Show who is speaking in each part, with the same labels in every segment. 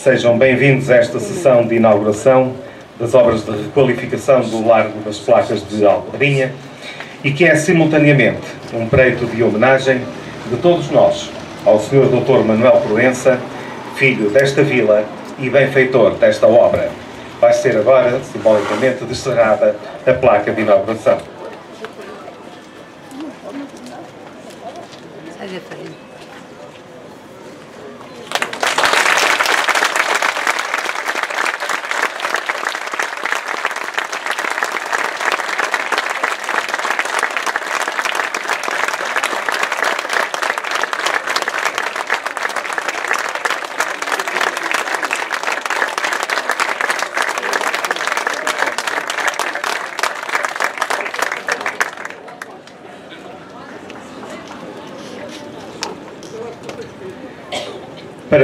Speaker 1: Sejam bem-vindos a esta sessão de inauguração das obras de requalificação do Largo das Placas de Alpedrinha e que é simultaneamente um preito de homenagem de todos nós ao Sr. Dr. Manuel Proença, filho desta vila e benfeitor desta obra. Vai ser agora, simbolicamente, descerrada a placa de inauguração.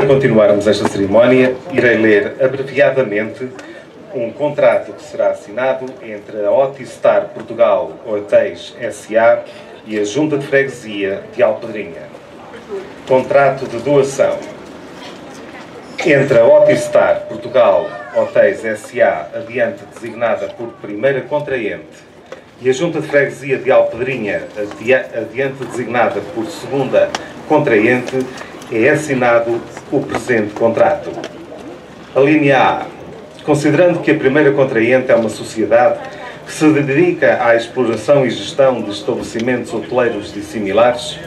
Speaker 1: Para continuarmos esta cerimónia, irei ler abreviadamente um contrato que será assinado entre a Otistar Portugal Hotéis S.A. e a Junta de Freguesia de Alpedrinha. Contrato de doação entre a Otistar Portugal Hotéis S.A., adiante designada por primeira contraente, e a Junta de Freguesia de Alpedrinha, adia- adiante designada por segunda contraente, é assinado o presente contrato. A linha A. Considerando que a primeira contraente é uma sociedade que se dedica à exploração e gestão de estabelecimentos hoteleiros e similares,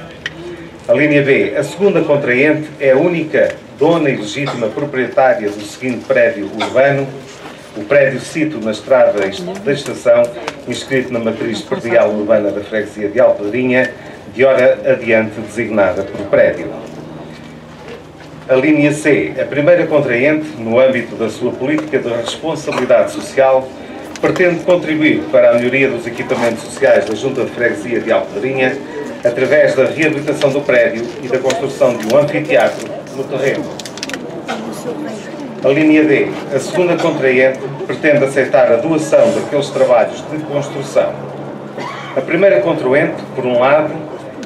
Speaker 1: a linha B. A segunda contraente é a única dona e legítima proprietária do seguinte prédio urbano, o prédio Cito na estrada da estação, inscrito na matriz predial urbana da freguesia de Alpedrinha, de hora adiante designada por prédio. A linha C. A primeira contraente, no âmbito da sua política de responsabilidade social, pretende contribuir para a melhoria dos equipamentos sociais da Junta de Freguesia de Alpedrinha através da reabilitação do prédio e da construção de um anfiteatro no terreno. A linha D. A segunda contraente pretende aceitar a doação daqueles trabalhos de construção. A primeira contraente, por um lado,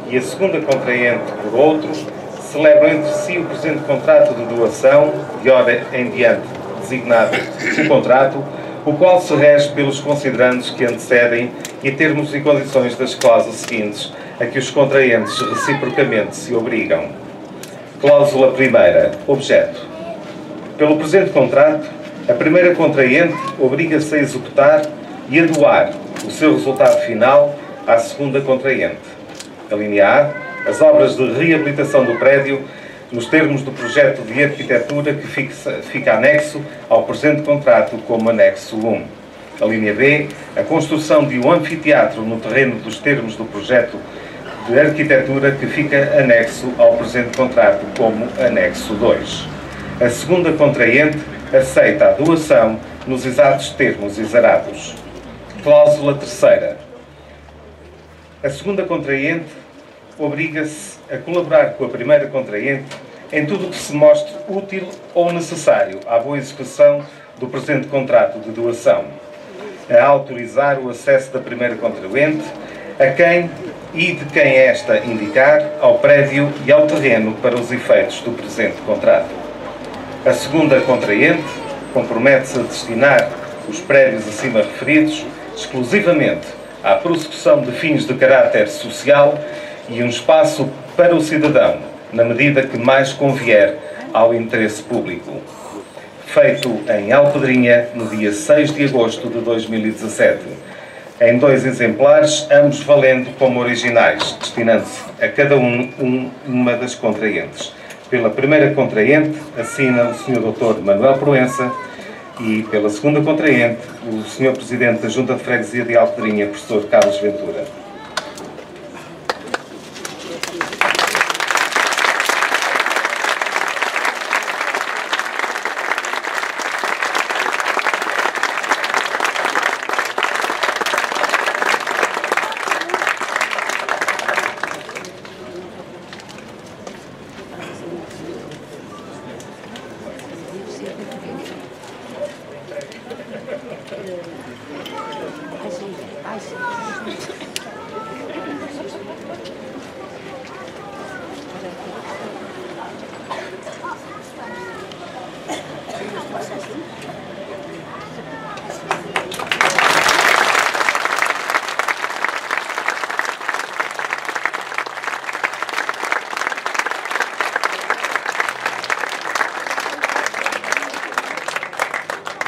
Speaker 1: e a segunda contraente, por outro, celebram entre si o presente contrato de doação, de hora em diante designado o contrato, o qual se rege pelos considerandos que antecedem e termos e condições das cláusulas seguintes a que os contraentes reciprocamente se obrigam. Cláusula primeira. Objeto. Pelo presente contrato, a primeira contraente obriga-se a executar e a doar o seu resultado final à segunda contraente. A linha A, as obras de reabilitação do prédio nos termos do projeto de arquitetura que fixa- fica anexo ao presente contrato como anexo 1. A linha B, a construção de um anfiteatro no terreno dos termos do projeto de arquitetura que fica anexo ao presente contrato como anexo 2. A segunda contraente aceita a doação nos exatos termos exarados. Cláusula terceira. A segunda contraente obriga-se a colaborar com a primeira contraente em tudo o que se mostre útil ou necessário à boa execução do presente contrato de doação, a autorizar o acesso da primeira contraente a quem e de quem esta indicar ao prédio e ao terreno para os efeitos do presente contrato. A segunda contraente compromete-se a destinar os prédios acima referidos exclusivamente à prossecução de fins de caráter social e um espaço para o cidadão, na medida que mais convier ao interesse público. Feito em Alpedrinha, no dia 6 de agosto de 2017, em dois exemplares, ambos valendo como originais, destinando-se a cada um, um uma das contraentes. Pela primeira contraente, assina o Sr. Dr. Manuel Proença e pela segunda contraente, o Sr. Presidente da Junta de Freguesia de Alpedrinha, Professor Carlos Ventura.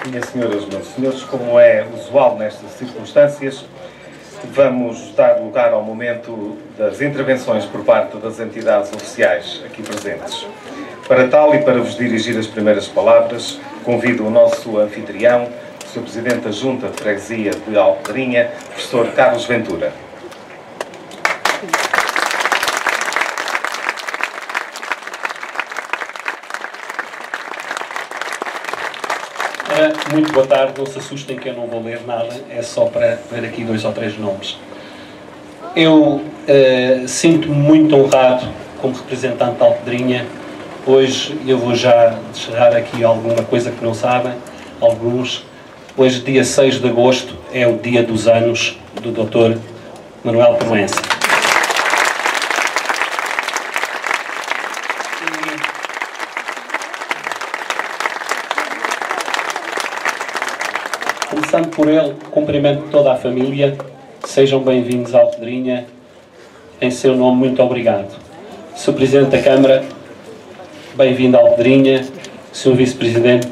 Speaker 1: Minhas senhoras, meus senhores, como é usual nestas circunstâncias, vamos dar lugar ao momento das intervenções por parte das entidades oficiais aqui presentes. Para tal e para vos dirigir as primeiras palavras, convido o nosso anfitrião, o Sr. Presidente da Junta de Freguesia de Alpedrinha, professor Carlos Ventura.
Speaker 2: Muito boa tarde, não se assustem que eu não vou ler nada, é só para ver aqui dois ou três nomes. Eu uh, sinto-me muito honrado como representante da Alpedrinha. Hoje eu vou já deixar aqui alguma coisa que não sabem, alguns. Hoje, dia 6 de agosto, é o dia dos anos do Dr. Manuel Proença. Começando por ele, cumprimento toda a família. Sejam bem-vindos à Alpedrinha. Em seu nome, muito obrigado. Sr. Presidente da Câmara, bem-vindo à Alpedrinha. Sr. Vice-Presidente,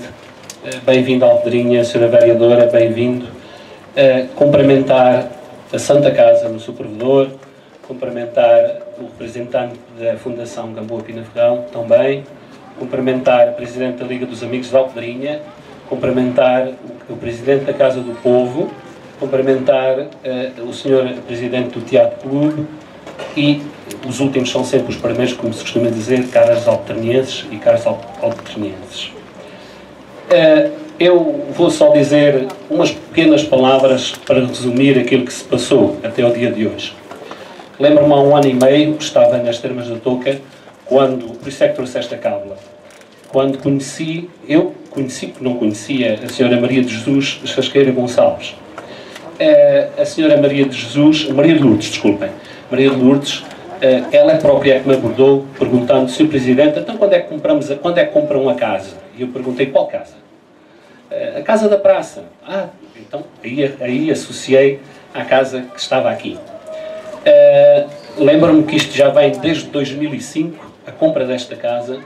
Speaker 2: eh, bem-vindo à Alpedrinha. Sra. Vereadora, bem-vindo. Uh, cumprimentar a Santa Casa no seu provedor, cumprimentar o representante da Fundação Gamboa Pina Ferrão, também, cumprimentar o Presidente da Liga dos Amigos da Alpedrinha, cumprimentar o Presidente da Casa do Povo, cumprimentar uh, o Sr. Presidente do Teatro Clube e os últimos são sempre os primeiros, como se costuma dizer, caras alternienses e caras alternienses. Uh, eu vou só dizer umas pequenas palavras para resumir aquilo que se passou até o dia de hoje. Lembro-me há um ano e meio, estava nas Termas da Toca, quando, por isso é que trouxe esta cábula, quando conheci, eu conheci, porque não conhecia, a senhora Maria de Jesus Chasqueira Gonçalves. Eh, a senhora Maria de Jesus, Maria de Lourdes, desculpem, Maria de Lourdes, eh, ela própria é que me abordou, perguntando, Sr. Presidente, então quando é que compramos, a, quando é que compram a casa? E eu perguntei, qual casa? Eh, a casa da praça. Ah, então aí, aí associei à casa que estava aqui. Lembro-me que isto já vem desde 2005, a compra desta casa,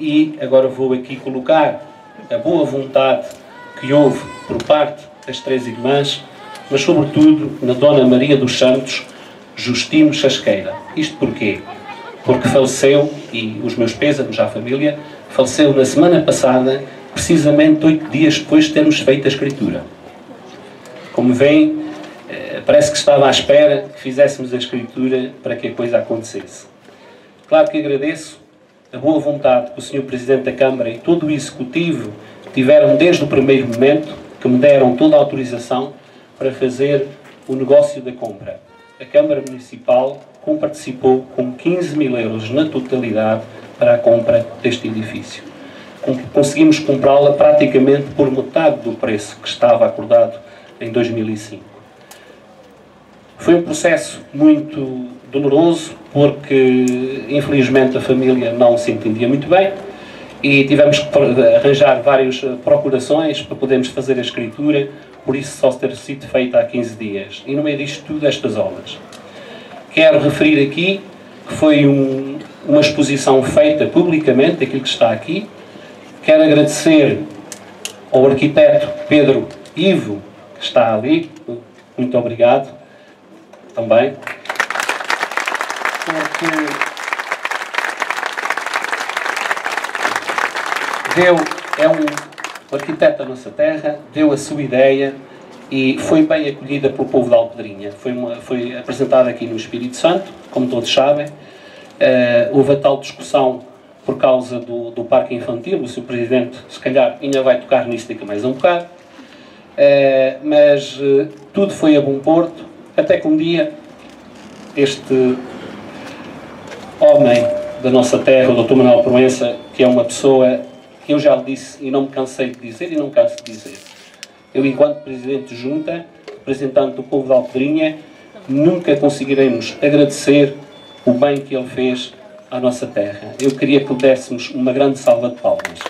Speaker 2: e agora vou aqui colocar a boa vontade que houve por parte das três irmãs, mas sobretudo na Dona Maria dos Santos Justino Chasqueira. Isto porquê? Porque faleceu, e os meus pêsames à família, faleceu na semana passada, precisamente oito dias depois de termos feito a escritura. Como veem, eh, parece que estava à espera que fizéssemos a escritura para que a coisa acontecesse. Claro que agradeço a boa vontade que o Sr. Presidente da Câmara e todo o Executivo tiveram desde o primeiro momento, que me deram toda a autorização para fazer o negócio da compra. A Câmara Municipal participou com 15 mil euros na totalidade para a compra deste edifício. Conseguimos comprá-la praticamente por metade do preço que estava acordado em 2005. Foi um processo muito doloroso, porque infelizmente a família não se entendia muito bem e tivemos que arranjar várias eh, procurações para podermos fazer a escritura, por isso só ter sido feita há 15 dias. E no meio disto tudo, estas obras. Quero referir aqui que foi um, uma exposição feita publicamente, aquilo que está aqui. Quero agradecer ao arquiteto Pedro Ivo, que está ali, muito obrigado também porque deu, é um arquiteto da nossa terra, deu a sua ideia e foi bem acolhida pelo povo da Alpedrinha. Foi, uma, foi apresentada aqui no Espírito Santo, como todos sabem. Uh, houve a tal discussão por causa do, do parque infantil. O Sr. Presidente, se calhar, ainda vai tocar nisso daqui mais um bocado. Uh, mas uh, tudo foi a bom porto, até que um dia este homem da nossa terra, o Dr. Manuel Proença, que é uma pessoa que eu já lhe disse e não me cansei de dizer e não canso de dizer. Eu, enquanto Presidente de Junta, representante do povo de Alpedrinha, nunca conseguiremos agradecer o bem que ele fez à nossa terra. Eu queria que lhe dessemos uma grande salva de palmas.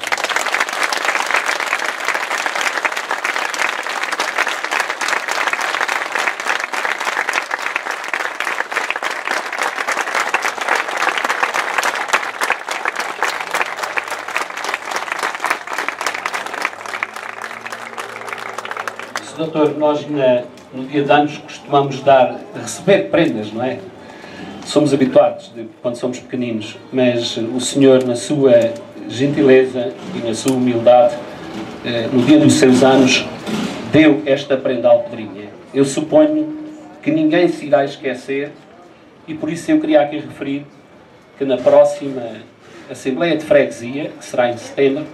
Speaker 2: Doutor, nós na, no dia de anos costumamos dar, receber prendas, não é? Somos habituados de, quando somos pequeninos, mas o Senhor, na sua gentileza e na sua humildade, eh, no dia dos seus anos, deu esta prenda à Alpedrinha. Eu suponho que ninguém se irá esquecer e por isso eu queria aqui referir que na próxima Assembleia de Freguesia, que será em setembro,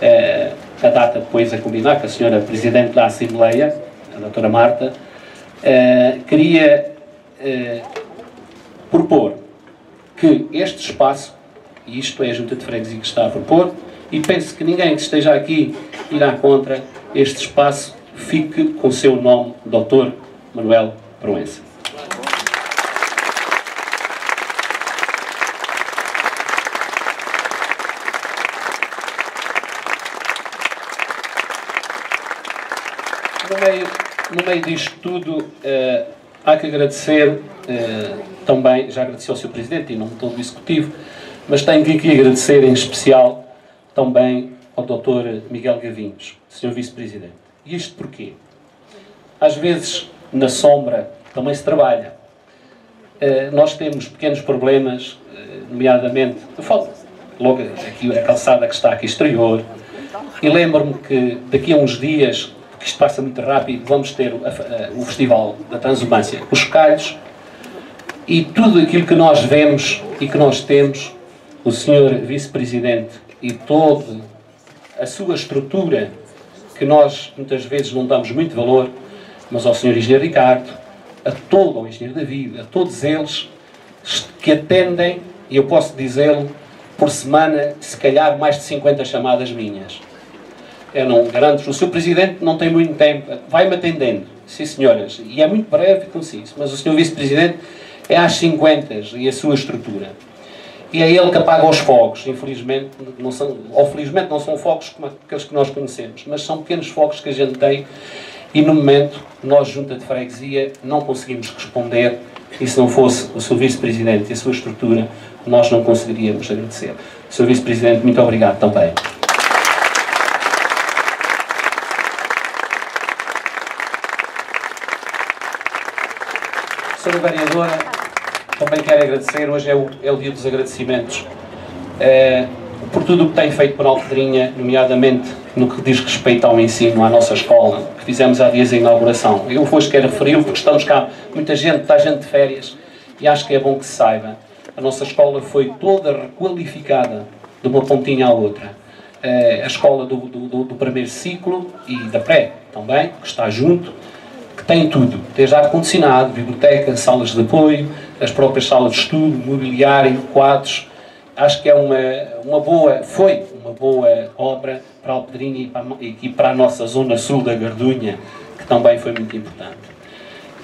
Speaker 2: eh, a data depois a combinar com a senhora Presidente da Assembleia, a doutora Marta, eh, queria eh, propor que este espaço, e isto é a Junta de Freguesia que está a propor, e penso que ninguém que esteja aqui irá contra este espaço, fique com o seu nome, Dr. Manuel Proença. No meio, no meio disto tudo, eh, há que agradecer eh, também, já agradeci ao Sr. Presidente e não todo o Executivo, mas tenho que aqui agradecer em especial também ao Dr. Miguel Gavinhos, Sr. Vice-Presidente. E isto porquê? Às vezes, na sombra, também se trabalha. Eh, nós temos pequenos problemas, nomeadamente, eu falo logo aqui a calçada que está aqui exterior, e lembro-me que daqui a uns dias que isto passa muito rápido, vamos ter o, Festival da Transumância, os calhos, e tudo aquilo que nós vemos e que nós temos, o Sr. Vice-Presidente e toda a sua estrutura, que nós muitas vezes não damos muito valor, mas ao Sr. Engenheiro Ricardo, a todo o Engenheiro David, a todos eles que atendem, e eu posso dizê-lo, por semana, se calhar mais de 50 chamadas minhas eu não garanto, o seu Presidente não tem muito tempo, vai-me atendendo, sim senhoras, e é muito breve e conciso, mas o senhor Vice-Presidente é às 50 e a sua estrutura. E é ele que apaga os fogos, infelizmente, não são, ou felizmente não são fogos como aqueles que nós conhecemos, mas são pequenos fogos que a gente tem e no momento, nós, junta de freguesia, não conseguimos responder e se não fosse o seu Vice-Presidente e a sua estrutura, nós não conseguiríamos agradecer. Sr. Vice-Presidente, muito obrigado também. Sra. Vereadora, também quero agradecer, hoje é o, é o dia dos agradecimentos, eh, por tudo o que tem feito por Alpedrinha, nomeadamente no que diz respeito ao ensino, à nossa escola, que fizemos há dias a inauguração. Eu hoje quero referir porque estamos cá, muita gente, está gente de férias, e acho que é bom que se saiba. A nossa escola foi toda requalificada de uma pontinha à outra. Eh, a escola do, do, do primeiro ciclo e da pré também, que está junto, tem tudo, desde ar-condicionado, biblioteca, salas de apoio, as próprias salas de estudo, mobiliário, quadros. Acho que é uma, uma boa, foi uma boa obra para Alpedrinha e para, e para a nossa zona sul da Gardunha, que também foi muito importante.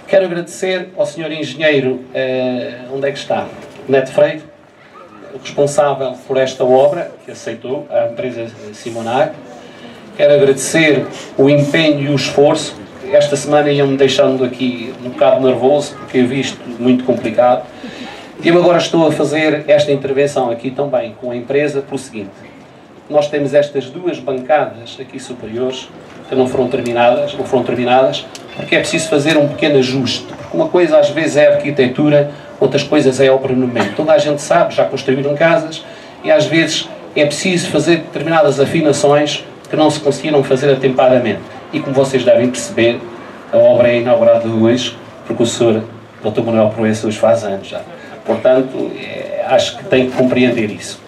Speaker 2: Quero agradecer ao Sr. Engenheiro, uh, onde é que está? Neto Freire, responsável por esta obra, que aceitou, a empresa Simonar. Quero agradecer o empenho e o esforço esta semana iam-me deixando aqui um bocado nervoso, porque eu vi isto muito complicado. Eu agora estou a fazer esta intervenção aqui também com a empresa pelo seguinte. Nós temos estas duas bancadas aqui superiores que não foram terminadas, ou foram terminadas, porque é preciso fazer um pequeno ajuste. Porque uma coisa às vezes é arquitetura, outras coisas é obra no momento. Toda a gente sabe, já construíram casas, e às vezes é preciso fazer determinadas afinações que não se conseguiram fazer atempadamente e como vocês devem perceber, a obra é inaugurada hoje, porque o Sr. Dr. Manuel Proença hoje faz anos já. Portanto, é, acho que tem que compreender isso.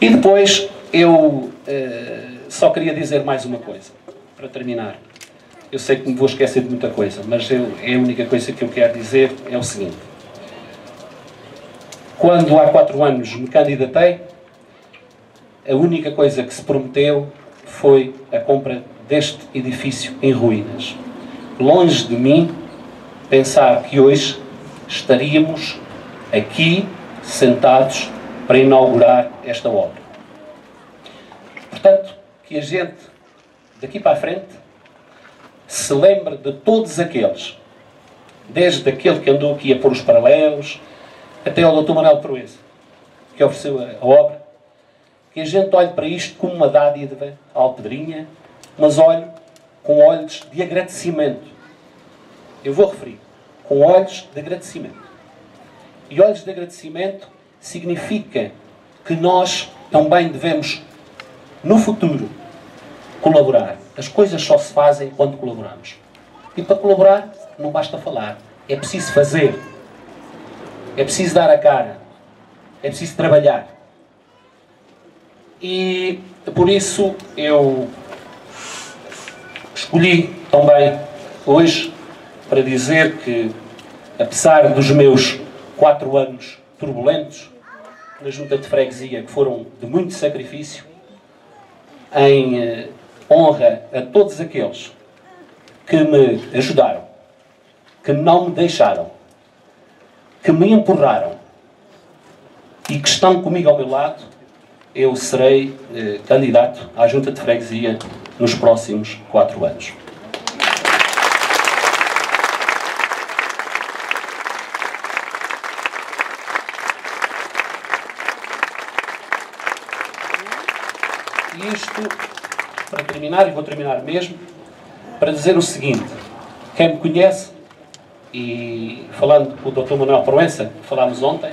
Speaker 2: E depois, eu eh, só queria dizer mais uma coisa, para terminar. Eu sei que me vou esquecer de muita coisa, mas eu, é a única coisa que eu quero dizer é o seguinte. Quando há quatro anos me candidatei, a única coisa que se prometeu foi a compra deste edifício em ruínas. Longe de mim pensar que hoje estaríamos aqui sentados para inaugurar esta obra. Portanto, que a gente daqui para a frente se lembre de todos aqueles, desde aquele que andou aqui a pôr os paralelos, até ao Dr. Manuel Proeza, que ofereceu a obra, que a gente olhe para isto como uma dádiva Alpedrinha, mas olhe com olhos de agradecimento. Eu vou referir. Com olhos de agradecimento. E olhos de agradecimento significa que nós também devemos, no futuro, colaborar. As coisas só se fazem quando colaboramos. E para colaborar, não basta falar. É preciso fazer. É preciso dar a cara. É preciso trabalhar. E por isso eu escolhi também hoje para dizer que, apesar dos meus quatro anos turbulentos na junta de freguesia, que foram de muito sacrifício, em eh, honra a todos aqueles que me ajudaram, que não me deixaram, que me empurraram e que estão comigo ao meu lado, eu serei eh, candidato à junta de freguesia nos próximos quatro anos. E isto, para terminar, e vou terminar mesmo, para dizer o seguinte: quem me conhece, e falando com o Dr. Manuel Proença, que falámos ontem,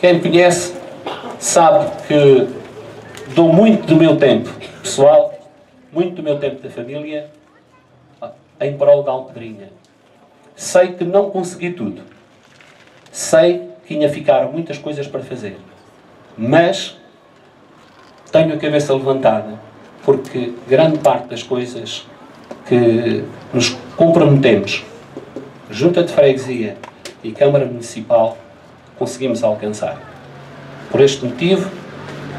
Speaker 2: quem me conhece sabe que dou muito do meu tempo pessoal, muito do meu tempo da família, em prol da Alpedrinha. Sei que não consegui tudo. Sei que ainda ficaram muitas coisas para fazer. Mas tenho a cabeça levantada, porque grande parte das coisas que nos comprometemos, Junta de Freguesia e Câmara Municipal, conseguimos alcançar. Por este motivo,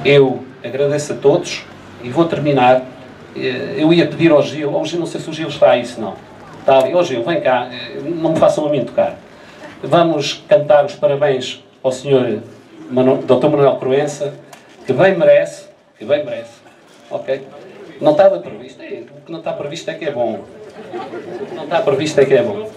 Speaker 2: eu agradeço a todos e vou terminar. Eh, eu ia pedir ao Gil, ao Gil, não sei se o Gil está aí, se não. Está ali, ó Gil, vem cá, eh, não me façam a mim tocar. Vamos cantar os parabéns ao Sr. Dr. Manuel Proença, que bem merece, que bem merece. Ok? Não estava previsto, é, o que não está previsto é que é bom. O que não está previsto é que é bom.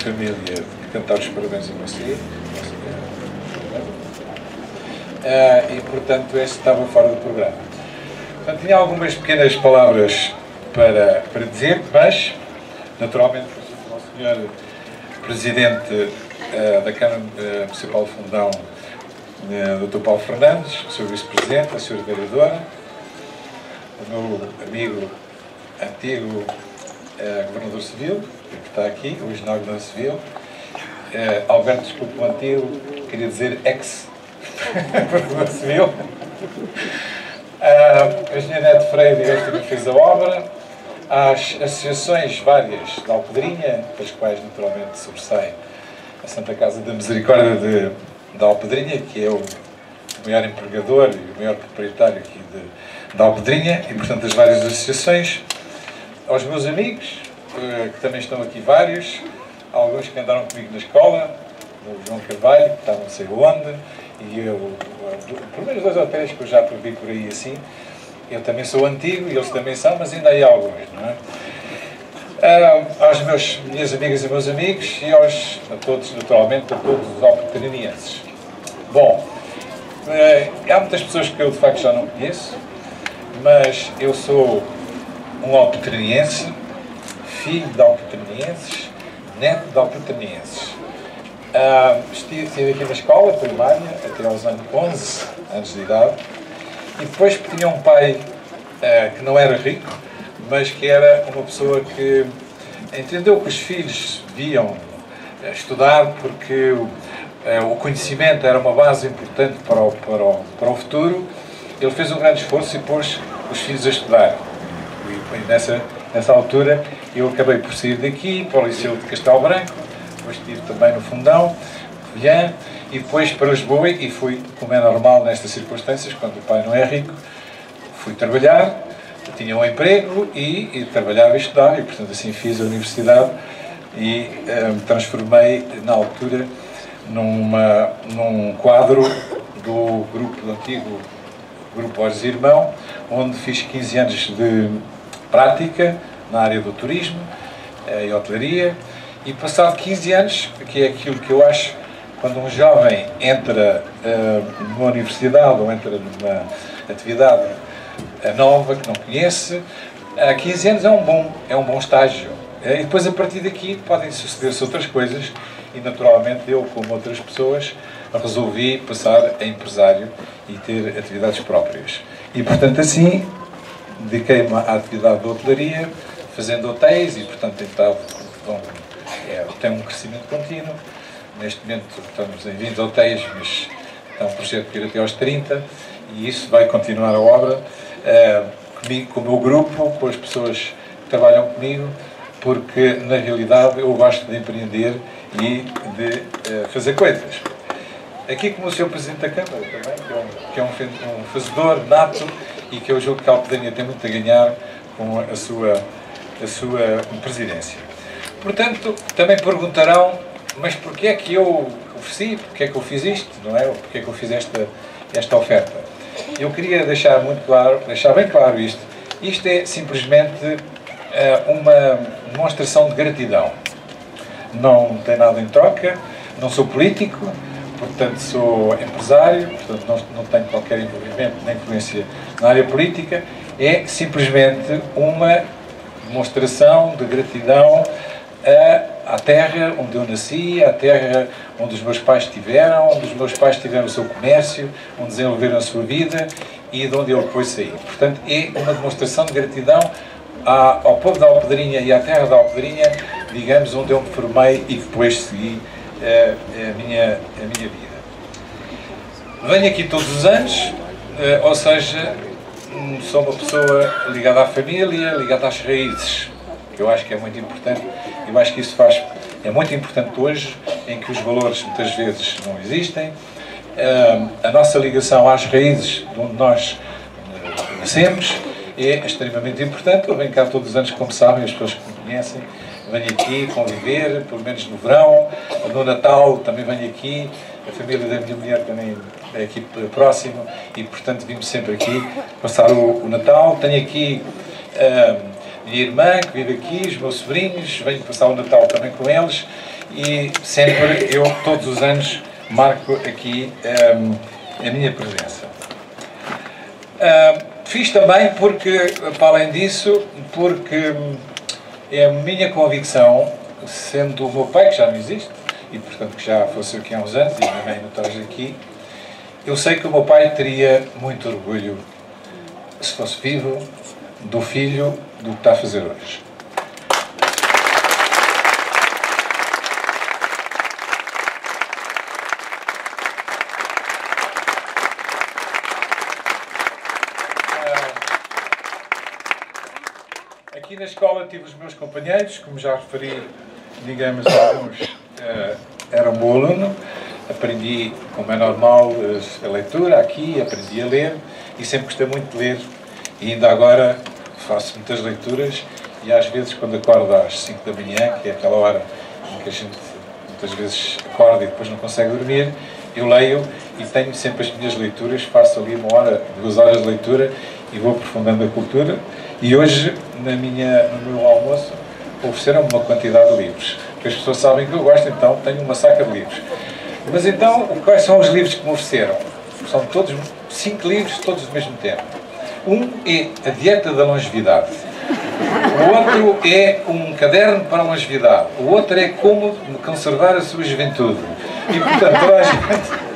Speaker 3: Família cantar os parabéns a você. Ah, e portanto este estava fora do programa. Portanto, tinha algumas pequenas palavras para, para dizer, mas naturalmente ao Sr. Presidente eh, da Câmara Municipal de Fundão, eh, Dr. Paulo Fernandes, o Sr. Vice-Presidente, a Sra. Vereadora, o meu amigo antigo eh, Governador Civil, está aqui, hoje na Governador Civil, eh, Alberto, desculpe o antigo, queria dizer ex-Governador Civil, a Engenheira Neto Freire, esta que fez a obra, às associações várias da Alpedrinha, das quais naturalmente sobressai a Santa Casa da Misericórdia de, da Alpedrinha, que é o maior empregador e o maior proprietário aqui de, da Alpedrinha, e portanto as várias associações, aos meus amigos, que também estão aqui vários, alguns que andaram comigo na escola, o João Carvalho, que está não sei onde, e eu, pelo menos dois ou três que eu já vi por aí assim, eu também sou antigo e eles também são, mas ainda há alguns, não é? Ah, aos meus, minhas amigas e meus amigos e aos, a todos, naturalmente, a todos os alpetrinienses. Bom, eh, há muitas pessoas que eu de facto já não conheço, mas eu sou um alpetriniense, filho de alpetrinienses, neto de alpetrinienses. Ah, estive, estive aqui na escola primária até aos anos 11 anos de idade e depois tinha um pai ah, que não era rico, mas que era uma pessoa que entendeu que os filhos deviam ah, estudar porque o, o conhecimento era uma base importante para o, para, o, para o futuro. Ele fez um grande esforço e pôs os filhos a estudar. E nessa, nessa altura eu acabei por sair daqui para o Liceu de Castelo Branco, depois estive também no Fundão, Covilhã, e depois para Lisboa e fui, como é normal nestas circunstâncias, quando o pai não é rico, fui trabalhar, tinha um emprego e, e trabalhava e estudava, e portanto assim fiz a universidade e eh, me transformei na altura numa, num quadro do grupo, do antigo grupo Olhos Irmão, onde fiz 15 anos de prática na área do turismo eh, e hotelaria, e passado 15 anos, que é aquilo que eu acho, quando um jovem entra uh, numa universidade ou entra numa atividade uh, nova que não conhece, há 15 anos é um bom, é um bom estágio. E depois, a partir daqui, podem suceder-se outras coisas e, naturalmente, eu, como outras pessoas, resolvi passar a empresário e ter atividades próprias. E, portanto, assim, dediquei-me à atividade de hotelaria, fazendo hotéis e, portanto, tentava, bom, é, tem um crescimento contínuo. Neste momento estamos em 20 hotéis, mas é um projeto que ir até aos 30 e isso vai continuar a obra é, comigo, com o meu grupo, com as pessoas que trabalham comigo, porque na realidade eu gosto de empreender e de é, fazer coisas. Aqui como o Sr. Presidente da Câmara também, que é um, que é um, um fazedor nato e que eu julgo que a Alpedanha tem muito a ganhar com a sua, a sua presidência. Portanto, também perguntarão, mas porquê é que eu ofereci, porquê é que eu fiz isto, não é? Porquê é que eu fiz esta, esta oferta? Eu queria deixar muito claro, deixar bem claro isto. Isto é simplesmente uh, uma demonstração de gratidão. Não tem nada em troca, não sou político, portanto sou empresário, portanto não, não tenho qualquer envolvimento nem influência na área política, é simplesmente uma demonstração de gratidão à terra onde eu nasci, à terra onde os meus pais estiveram, onde os meus pais tiveram o seu comércio, onde desenvolveram a sua vida e de onde eu depois saí. Portanto, é uma demonstração de gratidão ao povo da Alpedrinha e à terra da Alpedrinha, digamos, onde eu me formei e depois segui a, a, minha, a minha vida. Venho aqui todos os anos, eh, ou seja, sou uma pessoa ligada à família, ligada às raízes, que eu acho que é muito importante. Eu acho que isso faz, é muito importante hoje, em que os valores muitas vezes não existem. a nossa ligação às raízes de onde nós eh, nascemos é extremamente importante. Eu venho cá todos os anos, como sabem, as pessoas que me conhecem, venho aqui conviver, pelo menos no verão, no Natal também venho aqui, a família da minha mulher também aqui próximo e, portanto, vimos sempre aqui passar o, o Natal. Tenho aqui a minha irmã que vive aqui, os meus sobrinhos, venho passar o Natal também com eles e sempre eu, todos os anos, marco aqui um, a minha presença. Um, fiz também porque, para além disso, porque é a minha convicção, sendo o meu pai, que já não existe, e portanto que já fosse aqui há uns anos, e minha mãe não está aqui, eu sei que o meu pai teria muito orgulho, se fosse vivo, do filho do que está a fazer hoje. Aqui na escola tive os meus companheiros, como já referi, digamos, alguns uh, eram meu aluno, aprendi, como é normal, a leitura aqui, aprendi a ler e sempre gostei muito de ler. E ainda agora faço muitas leituras e às vezes quando acordo às 5 da manhã, que é aquela hora em que a gente muitas vezes acorda e depois não consegue dormir, eu leio e tenho sempre as minhas leituras, faço ali uma hora, duas horas de leitura e vou aprofundando a cultura. E hoje, na minha, no meu almoço, ofereceram-me uma quantidade de livros. Porque as pessoas sabem que eu gosto, então tenho uma saca de livros. Mas então, quais são os livros que me ofereceram? São todos, cinco livros, todos do mesmo tempo. Um é A Dieta da Longevidade. O outro é um caderno para a longevidade. O outro é como conservar a sua juventude. E, portanto, toda a gente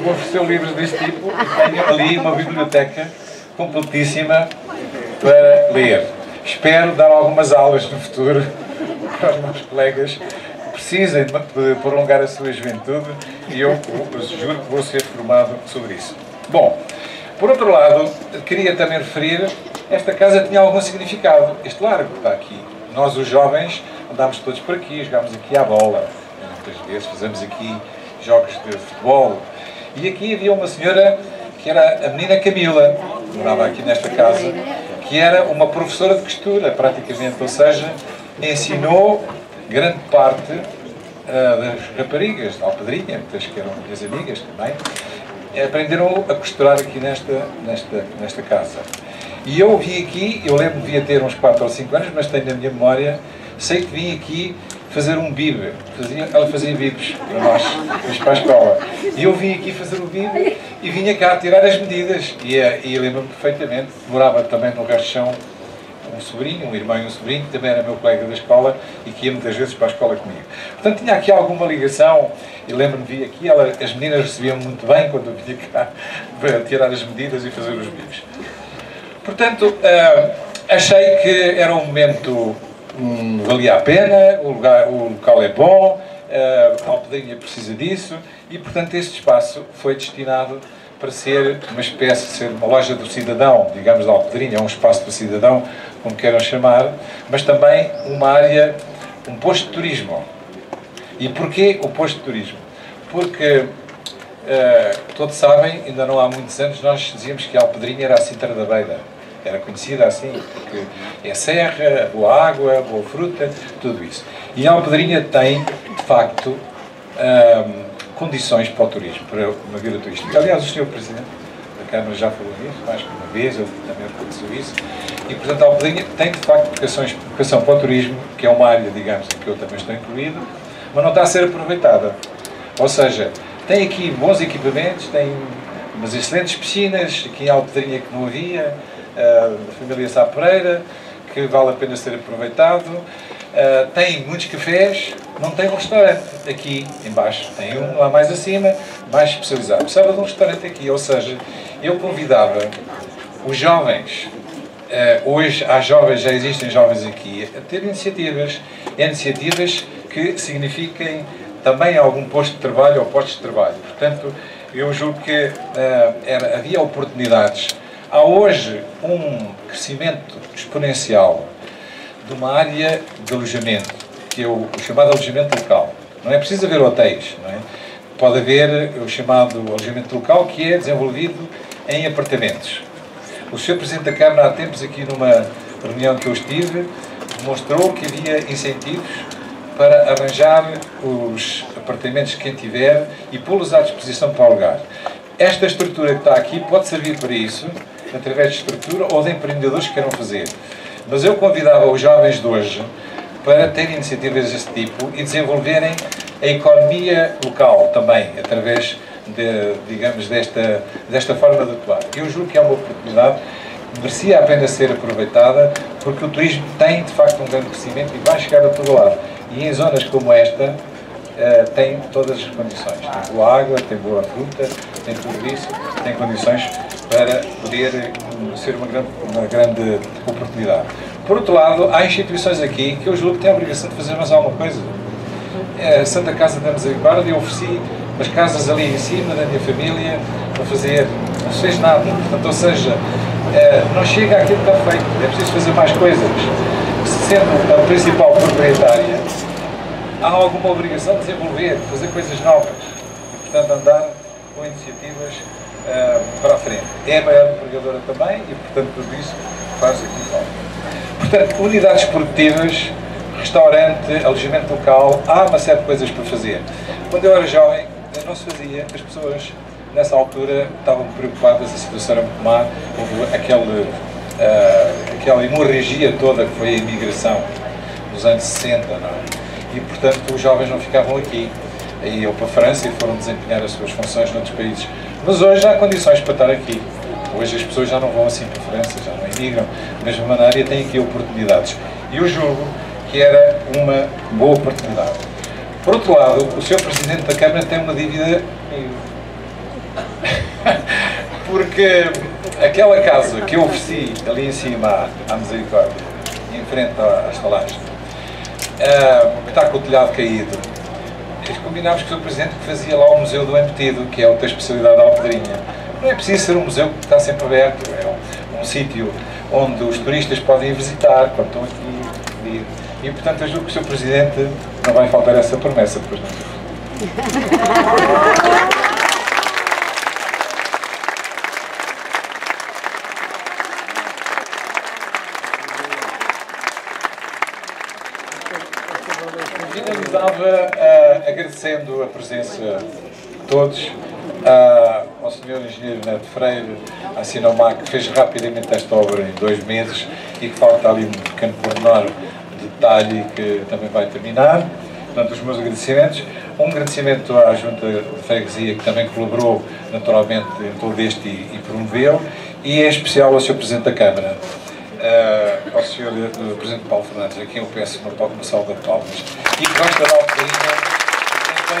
Speaker 3: me ofereceu livros deste tipo tenho ali uma biblioteca completíssima para ler. Espero dar algumas aulas no futuro para os meus colegas precisem de prolongar a sua juventude e eu juro que vou ser formado sobre isso. Bom, por outro lado, queria também referir, esta casa tinha algum significado. Este largo que está aqui. Nós, os jovens, andámos todos por aqui, jogámos aqui à bola. Muitas vezes fazemos aqui jogos de futebol. E aqui havia uma senhora que era a menina Camila, que morava aqui nesta casa, que era uma professora de costura, praticamente, ou seja, ensinou grande parte das raparigas da Alpedrinha, muitas que eram minhas amigas também, aprenderam a costurar aqui nesta, nesta, nesta casa. E eu vim aqui, eu lembro que devia ter uns 4 ou 5 anos, mas tenho na minha memória, sei que vim aqui fazer um bibe. Fazia, ela fazia bibes para nós, para a escola. E eu vim aqui fazer o bibe e vinha cá tirar as medidas. E, eh, e lembro-me perfeitamente, morava também no Garchão um sobrinho, um irmão e um sobrinho, que também era meu colega da escola e que ia muitas vezes para a escola comigo. Portanto, tinha aqui alguma ligação e lembro-me, vi aqui, ela, as meninas recebiam muito bem quando eu vinha cá para tirar as medidas e fazer os bibes. Portanto, uh, achei que era um momento hum, valia a pena, o, lugar, o local é bom, uh, a Alpedrinha precisa disso e, portanto, este espaço foi destinado para ser uma espécie de ser uma loja do cidadão, digamos, da Alpedrinha, um espaço do cidadão, como queiram chamar, mas também uma área, um posto de turismo. E porquê o posto de turismo? Porque, uh, todos sabem, ainda não há muitos anos, nós dizíamos que Alpedrinha era a Sintra da Beira. Era conhecida assim, porque é serra, boa água, boa fruta, tudo isso. E Alpedrinha tem, de facto, um, condições para o turismo, para uma vida turística. Aliás, o Sr. Presidente da Câmara já falou nisso, mais que uma vez, ele também reconheceu isso. E, portanto, a Alpedrinha tem, de facto, vocações, vocação para o turismo, que é uma área, digamos, em que eu também estou incluído, mas não está a ser aproveitada. Ou seja, tem aqui bons equipamentos, tem umas excelentes piscinas, aqui em Alpedrinha que não havia, uh, da família Sá Pereira, que vale a pena ser aproveitado. Uh, tem muitos cafés, não tem um restaurante aqui embaixo, tem um lá mais acima, mais especializado. Precisava de um restaurante aqui, ou seja, eu convidava os jovens, hoje há jovens, já existem jovens aqui, a ter iniciativas, iniciativas que signifiquem também algum posto de trabalho ou postos de trabalho. Portanto, eu julgo que uh, era, havia oportunidades. Há hoje um crescimento exponencial de uma área de alojamento, que é o, o chamado alojamento local. Não é preciso haver hotéis, não é? Pode haver o chamado alojamento local, que é desenvolvido em apartamentos. O Sr. Presidente da Câmara, há tempos, aqui numa reunião que eu estive, demonstrou que havia incentivos para arranjar os apartamentos que quem tiver e pô-los à disposição para alugar. Esta estrutura que está aqui pode servir para isso, através de estrutura ou de empreendedores que queiram fazer. Mas eu convidava os jovens de hoje para terem iniciativas desse tipo e desenvolverem a economia local também, através, de, digamos, desta, desta forma de atuar. Eu julgo que é uma oportunidade merecia a pena ser aproveitada, porque o turismo tem, de facto, um grande crescimento e vai chegar a todo lado. E em zonas como esta, uh, tem todas as condições. Tem boa água, tem boa fruta, tem tudo isso, tem condições para poder um, ser uma grande, uma grande oportunidade. Por outro lado, há instituições aqui que eu julgo que têm a obrigação de fazer mais alguma coisa. A Santa Casa da Misericórdia, eu ofereci as casas ali em cima da minha família para fazer, não se fez nada. Portanto, ou seja, eh, não chega àquilo que está feito, é preciso fazer mais coisas. Sendo a principal proprietária, há alguma obrigação de desenvolver, fazer coisas novas e, portanto, andar com iniciativas uh, para a frente. É a maior empregadora também e, portanto, tudo isso faz aqui falta. Portanto, unidades produtivas, restaurante, alojamento local, há uma série de coisas para fazer. Quando eu era jovem, não se fazia, as pessoas nessa altura estavam preocupadas, a situação era muito má, houve aquele, uh, aquela hemorragia toda que foi a imigração nos anos 60, não é? e portanto os jovens não ficavam aqui. Iam para a França e foram desempenhar as suas funções noutros países. Mas hoje há condições para estar aqui. Hoje as pessoas já não vão assim para a França, já não emigram, da mesma maneira e têm aqui oportunidades. E eu julgo que era uma boa oportunidade. Por outro lado, o Sr. Presidente da Câmara tem uma dívida porque aquela casa que eu ofereci ali em cima à, Misericórdia, em frente às estalagens, uh, que está com o telhado caído, combinámos com o. Presidente que fazia lá o Museu do Embetido, que é outra especialidade da Alpedrinha. Não é preciso ser um museu que está sempre aberto, é um, um sítio onde os turistas podem visitar quando estão aqui. E, portanto, eu julgo que o Sr. Presidente não vai faltar essa promessa, depois não. uh, agradecendo a presença de todos, uh, ao Sr. Engenheiro Neto Freire, à Sinomac, que fez rapidamente esta obra em dois meses e que falta ali um pequeno pormenor detalhe que também vai terminar. Portanto, os meus agradecimentos. Um agradecimento à Junta de Freguesia, que também colaborou naturalmente em todo este e, e promoveu, e em especial ao Sr. Presidente da Câmara uh, ao Sr. Uh, Presidente Paulo Fernandes, a quem eu peço uma, uma salva de palmas, e que da Alpedrinha, tem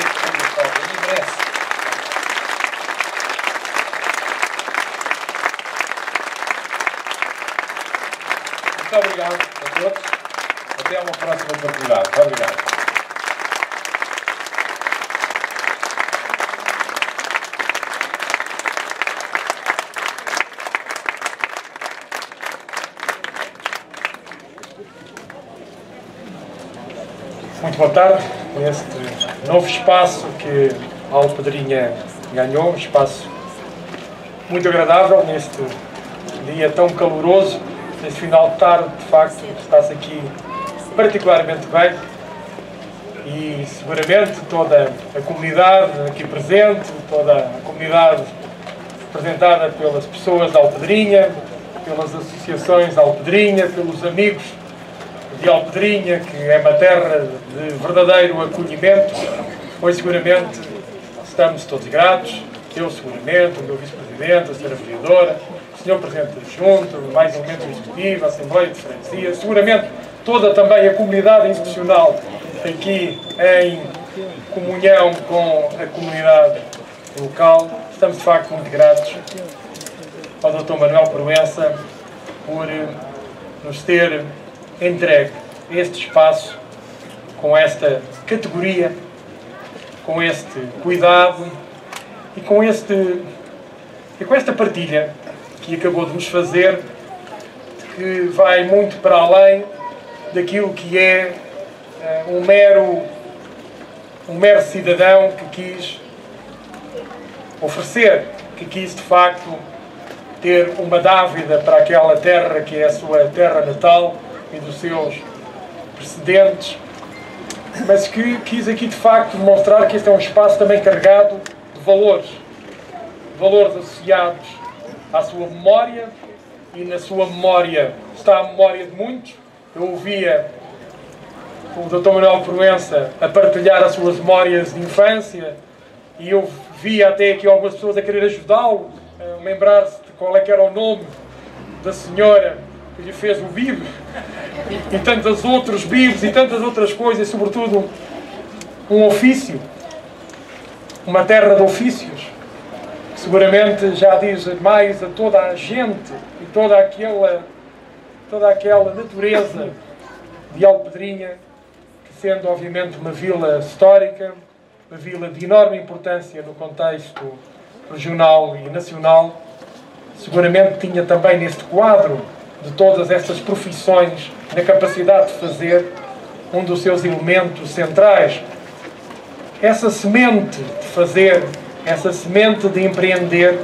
Speaker 3: merece. Muito obrigado a todos. Até uma próxima oportunidade. Muito obrigado.
Speaker 4: Muito boa tarde. Neste novo espaço que a Alpedrinha ganhou, um espaço muito agradável neste dia tão caloroso, neste final de tarde, de facto, está-se aqui particularmente bem e seguramente toda a comunidade aqui presente, toda a comunidade representada pelas pessoas da Alpedrinha, pelas associações da Alpedrinha, pelos amigos de Alpedrinha, que é uma terra de verdadeiro acolhimento, pois seguramente estamos todos gratos, eu seguramente, o meu vice-presidente, a senhora vereadora, o senhor presidente da Junta, mais elementos Executivo, a Assembleia de Freguesia, seguramente toda também a comunidade institucional aqui em comunhão com a comunidade local. Estamos de facto muito gratos ao Dr. Manuel Proença por nos ter entregue este espaço com esta categoria, com este cuidado e com, este, e com esta partilha que acabou de nos fazer, que vai muito para além daquilo que é uh, um mero um mero cidadão que quis oferecer, que quis de facto ter uma dávida para aquela terra que é a sua terra natal e dos seus precedentes, mas que quis aqui de facto demonstrar que este é um espaço também carregado de valores, valores associados à sua memória e na sua memória está a memória de muitos. Eu ouvia o Dr. Manuel Proença a partilhar as suas memórias de infância e eu via até aqui algumas pessoas a querer ajudá-lo, a lembrar-se de qual é que era o nome da senhora que lhe fez o vivo e tantos outros vivos e tantas outras coisas, e sobretudo um ofício, uma terra de ofícios, que seguramente já diz mais a toda a gente e toda aquela, toda aquela natureza de Alpedrinha, que sendo obviamente uma vila histórica, uma vila de enorme importância no contexto regional e nacional, seguramente tinha também neste quadro de todas estas profissões na capacidade de fazer um dos seus elementos centrais. Essa semente de fazer, essa semente de empreender,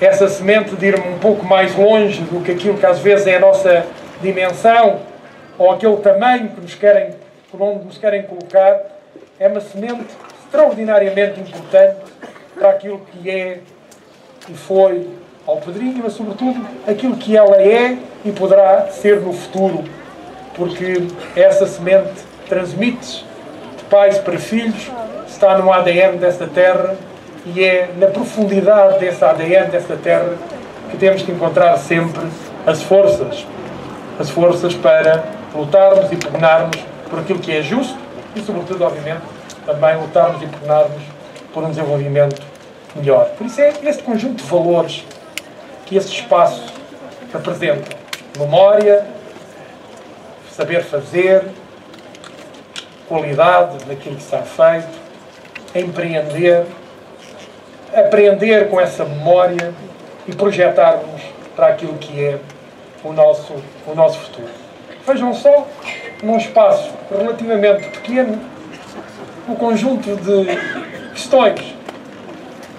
Speaker 4: essa semente de ir um pouco mais longe do que aquilo que às vezes é a nossa dimensão ou aquele tamanho que nos querem, por onde nos querem colocar, é uma semente extraordinariamente importante para aquilo que é e foi ao Pedrinho, mas sobretudo aquilo que ela é e poderá ser no futuro, porque essa semente transmite-se de pais para filhos, está no ADN desta terra e é na profundidade desse ADN desta terra que temos que encontrar sempre as forças, as forças para lutarmos e pugnarmos por aquilo que é justo, e, sobretudo, obviamente, também lutarmos e pugnarmos por um desenvolvimento melhor. Por isso é este conjunto de valores que este espaço representa. Memória, saber fazer, qualidade naquilo que está feito, empreender, aprender com essa memória e projetarmos para aquilo que é o nosso, o nosso futuro. Vejam só, num espaço relativamente pequeno, o conjunto de questões,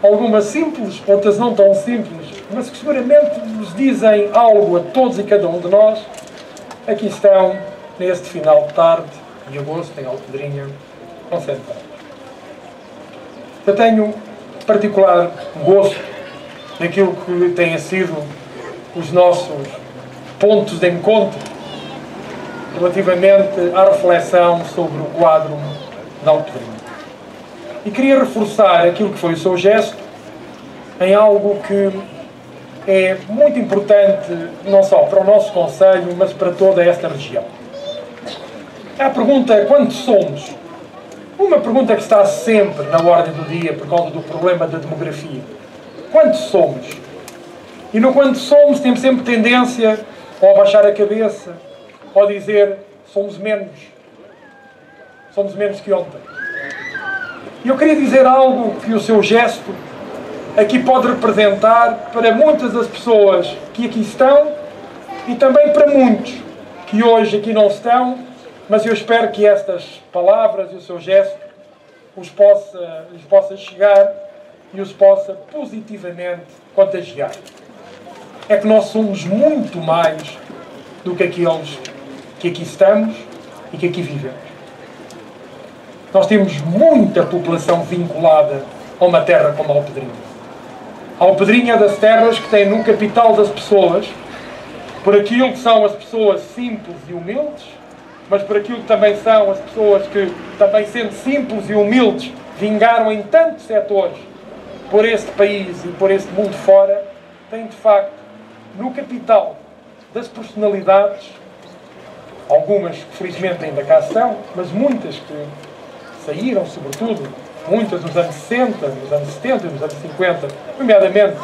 Speaker 4: algumas simples, outras não tão simples, mas que seguramente nos dizem algo a todos e cada um de nós, aqui estão, neste final de tarde, de agosto, em Alpedrinha, concentrados. Eu tenho particular gosto naquilo que têm sido os nossos pontos de encontro relativamente à reflexão sobre o quadro da Alpedrinha. E queria reforçar aquilo que foi o seu gesto em algo que é muito importante não só para o nosso Conselho, mas para toda esta região. A pergunta é quantos somos? Uma pergunta que está sempre na ordem do dia por causa do problema da demografia. Quantos somos? E no quanto somos temos sempre tendência ou a baixar a cabeça, ou dizer somos menos. Somos menos que ontem. E eu queria dizer algo que o seu gesto aqui pode representar para muitas das pessoas que aqui estão e também para muitos que hoje aqui não estão, mas eu espero que estas palavras e o seu gesto os possa, os possa chegar e os possa positivamente contagiar. É que nós somos muito mais do que aqueles que aqui estamos e que aqui vivemos. Nós temos muita população vinculada a uma terra como a Alpedrinha. A Alpedrinha é das terras que tem no capital das pessoas, por aquilo que são as pessoas simples e humildes, mas por aquilo que também são as pessoas que, também sendo simples e humildes, vingaram em tantos setores por este país e por este mundo fora, tem de facto no capital das personalidades, algumas que felizmente ainda cá estão, mas muitas que saíram, sobretudo, muitas nos anos 60, nos anos 70 e nos anos 50, nomeadamente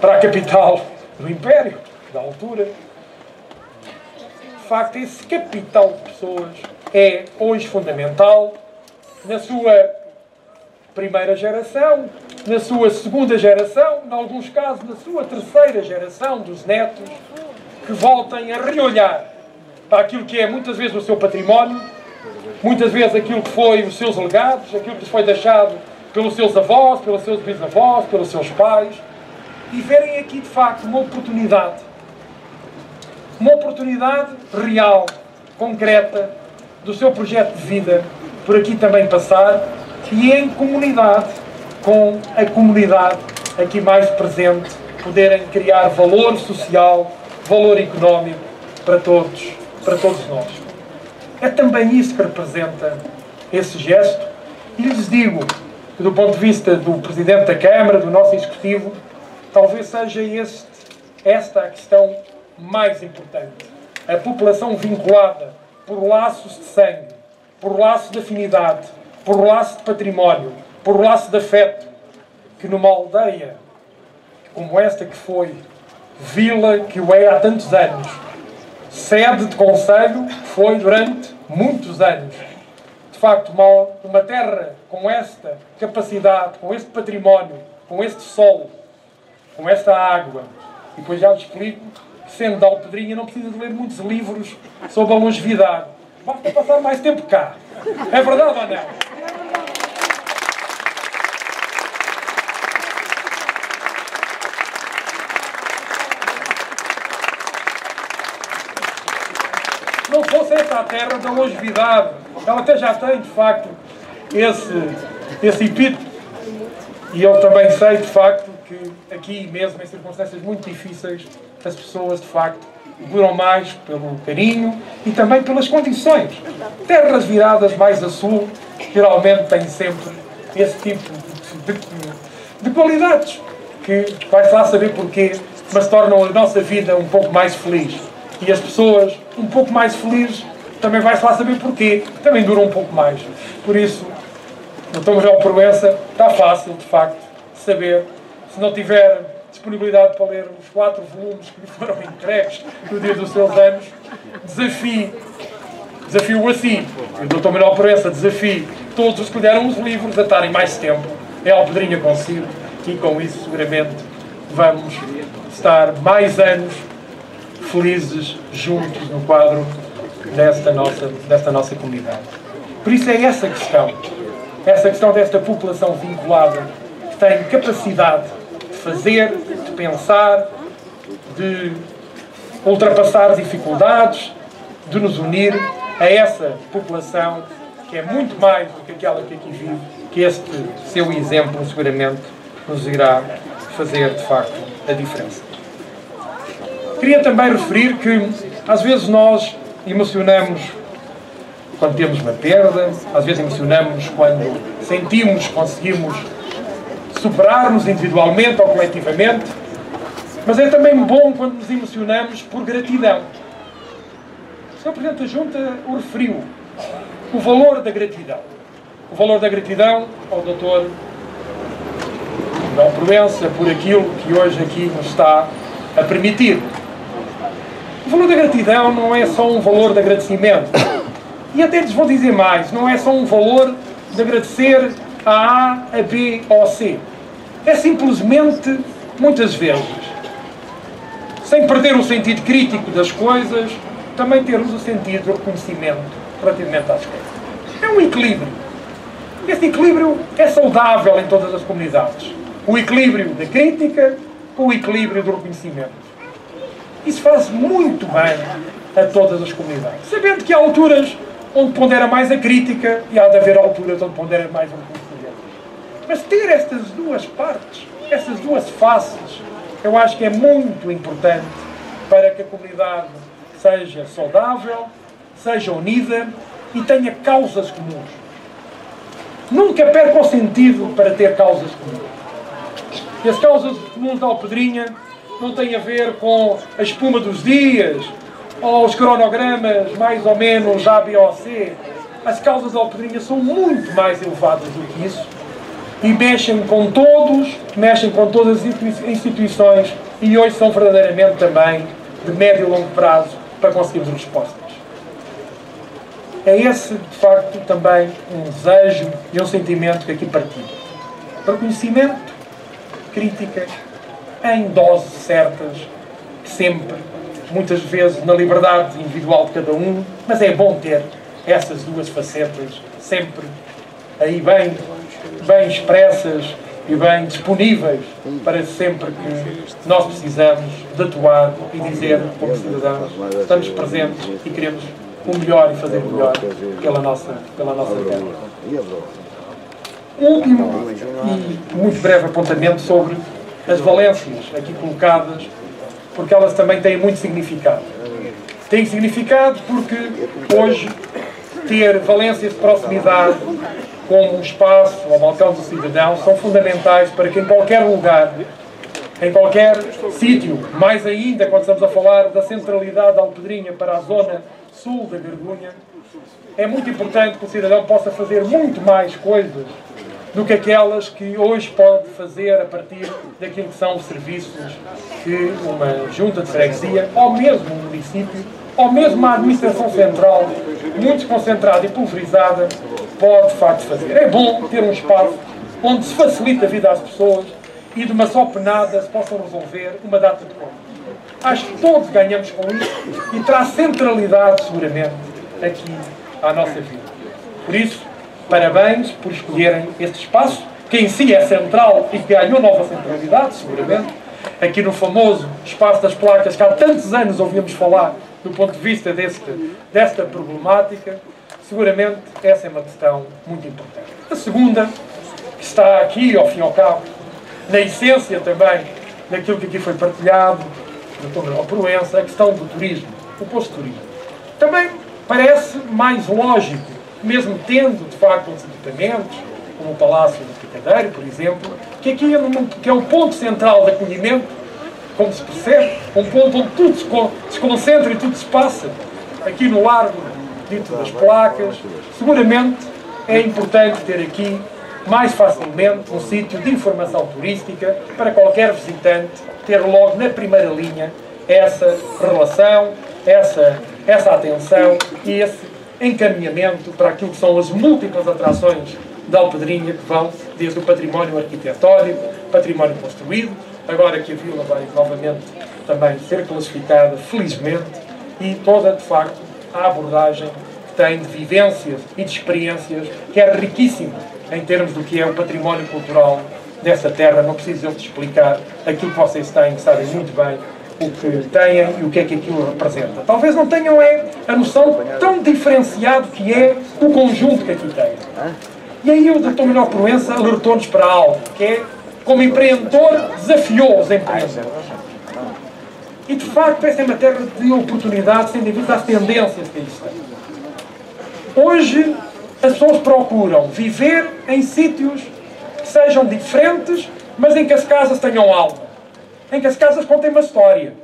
Speaker 4: para a capital do Império, da altura. De facto, esse capital de pessoas é hoje fundamental na sua primeira geração, na sua segunda geração, em alguns casos na sua terceira geração dos netos, que voltem a reolhar para aquilo que é muitas vezes o seu património, muitas vezes aquilo que foi os seus legados, aquilo que lhes foi deixado pelos seus avós, pelos seus bisavós, pelos seus pais, e verem aqui de facto uma oportunidade. Uma oportunidade real, concreta, do seu projeto de vida por aqui também passar e em comunidade, com a comunidade aqui mais presente, poderem criar valor social, valor económico para todos, para todos nós. É também isso que representa esse gesto. E lhes digo que, do ponto de vista do Presidente da Câmara, do nosso Executivo, talvez seja este, esta a questão mais importante. A população vinculada por laços de sangue, por laços de afinidade, por laço de património, por laço de afeto, que numa aldeia como esta que foi, vila que o é há tantos anos, sede de conselho foi durante muitos anos. De facto, uma, uma terra com esta capacidade, com este património, com este sol, com esta água, e depois já lhe explico que, sendo de Alpedrinha, não precisa de ler muitos livros sobre a longevidade. Basta passar mais tempo cá. É verdade ou não? Não fosse esta a terra da longevidade. Ela até já tem, de facto, esse, esse epíteto. E eu também sei, de facto, que aqui mesmo, em circunstâncias muito difíceis, as pessoas, de facto, duram mais pelo carinho e também pelas condições. Terras viradas mais a sul, geralmente têm sempre esse tipo de, de, de qualidades, que vai-se lá saber porquê, mas tornam a nossa vida um pouco mais feliz. E as pessoas um pouco mais felizes também vai-se lá saber porquê, também dura um pouco mais. Por isso, o Dr. Manuel Proença está fácil, de facto, saber. Se não tiver disponibilidade para ler os quatro volumes que foram entregues no dia dos seus anos, desafio, desafio assim, o Dr. Manuel Proença desafio todos os que deram os livros a estarem mais tempo em Alpedrinha consigo e com isso seguramente vamos estar mais anos felizes juntos no quadro desta nossa, desta nossa comunidade. Por isso é essa questão, essa questão desta população vinculada que tem capacidade de fazer, de pensar, de ultrapassar dificuldades, de nos unir a essa população que é muito mais do que aquela que aqui vive, que este seu exemplo seguramente nos irá fazer de facto a diferença. Queria também referir que às vezes nós emocionamos quando temos uma perda, às vezes emocionamos quando sentimos, conseguimos superar-nos individualmente ou coletivamente, mas é também bom quando nos emocionamos por gratidão. O Sr. Presidente da Junta o referiu, o valor da gratidão. O valor da gratidão ao Dr. Manuel Proença por aquilo que hoje aqui nos está a permitir. O valor da gratidão não é só um valor de agradecimento. E até lhes vou dizer mais, não é só um valor de agradecer a A, a B ou C. É simplesmente, muitas vezes, sem perder o sentido crítico das coisas, também termos o sentido do reconhecimento relativamente às coisas. É um equilíbrio. Esse equilíbrio é saudável em todas as comunidades. O equilíbrio da crítica com o equilíbrio do reconhecimento. Isso faz muito bem a todas as comunidades. Sabendo que há alturas onde pondera mais a crítica e há de haver alturas onde pondera mais o reconhecimento. Mas ter estas duas partes, estas duas faces, eu acho que é muito importante para que a comunidade seja saudável, seja unida e tenha causas comuns. Nunca perca o sentido para ter causas comuns. E as causas comuns da Alpedrinha não têm a ver com a espuma dos dias ou os cronogramas mais ou menos A, B ou C. As causas da Alpedrinha são muito mais elevadas do que isso e mexem com todos, mexem com todas as instituições e hoje são verdadeiramente também de médio e longo prazo para conseguirmos respostas. É esse, de facto, também um desejo e um sentimento que aqui partilho. Reconhecimento, crítica, em doses certas, sempre, muitas vezes na liberdade individual de cada um, mas é bom ter essas duas facetas sempre aí bem, bem expressas e bem disponíveis para sempre que nós precisamos de atuar e dizer como cidadãos estamos presentes e queremos o melhor e fazer o melhor pela nossa, pela nossa terra. Último e muito breve apontamento sobre as valências aqui colocadas, porque elas também têm muito significado. Têm significado porque hoje ter valências de proximidade como um espaço ou balcão do cidadão são fundamentais para que em qualquer lugar, em qualquer sítio, mais ainda quando estamos a falar da centralidade da Alpedrinha para a zona sul da Gargunha, é muito importante que o cidadão possa fazer muito mais coisas do que aquelas que hoje pode fazer a partir daquilo que são os serviços que uma junta de freguesia, ou mesmo um município, ou mesmo uma administração central, muito concentrada e pulverizada, pode de facto fazer. É bom ter um espaço onde se facilita a vida às pessoas e de uma só penada se possam resolver uma data de contas. Acho que todos ganhamos com isso e traz centralidade, seguramente, aqui à nossa vida. Por isso, parabéns por escolherem este espaço, que em si é central e que ganhou nova centralidade, seguramente, aqui no famoso espaço das placas, que há tantos anos ouvimos falar do ponto de vista deste, desta problemática, seguramente essa é uma questão muito importante. A segunda, que está aqui, ao fim e ao cabo, na essência também daquilo que aqui foi partilhado, do Dr. Proença, a questão do turismo, o posto-turismo. Também parece mais lógico, mesmo tendo, de facto, outros equipamentos, como o Palácio do Picadeiro, por exemplo, que aqui é, um, que é o ponto central de acolhimento, como se percebe, um ponto onde tudo se, se concentra e tudo se passa, aqui no Largo dito das placas. Seguramente é importante ter aqui mais facilmente um sítio de informação turística para qualquer visitante ter logo na primeira linha essa relação, essa, essa atenção e esse encaminhamento para aquilo que são as múltiplas atrações da Alpedrinha que vão desde o património arquitetónico, património construído, agora que a vila vai novamente também ser classificada, felizmente, e toda, de facto, a abordagem que tem de vivências e de experiências que é riquíssima em termos do que é o património cultural dessa terra. Não preciso eu te explicar aquilo que vocês têm, que sabem muito bem o que têm e o que é que aquilo representa. Talvez não tenham é, a noção tão diferenciado que é o conjunto que aqui tem. E aí o Dr. Manuel Proença alertou-nos para algo, que é, como empreendedor, desafiou os empreendedores. E de facto essa é uma terra de oportunidades, tendo em as tendências que existem. Hoje as pessoas procuram viver em sítios que sejam diferentes, mas em que as casas tenham alma. Em que as casas contem uma história.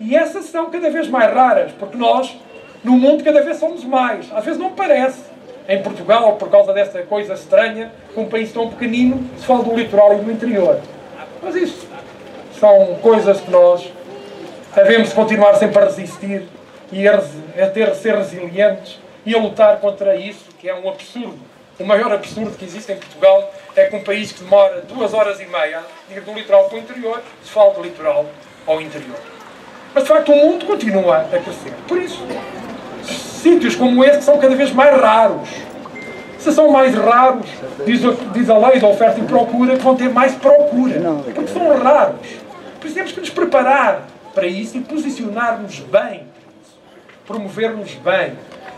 Speaker 4: E essas são cada vez mais raras, porque nós, no mundo, cada vez somos mais. Às vezes não parece. Em Portugal, por causa dessa coisa estranha, que um país tão pequenino se fala do litoral e do interior. Mas isso são coisas que nós devemos continuar sempre a resistir e a, a ter a ser resilientes e a lutar contra isso, que é um absurdo. O maior absurdo que existe em Portugal é que um país que demora duas horas e meia a ir do litoral para o interior, se fala do litoral ao interior. Mas de facto o mundo continua a crescer. Por isso, sítios como este são cada vez mais raros. Se são mais raros, diz, diz a lei da oferta e procura, que vão ter mais procura. Porque são raros. Por isso temos que nos preparar para isso e posicionar-nos bem, promover-nos bem.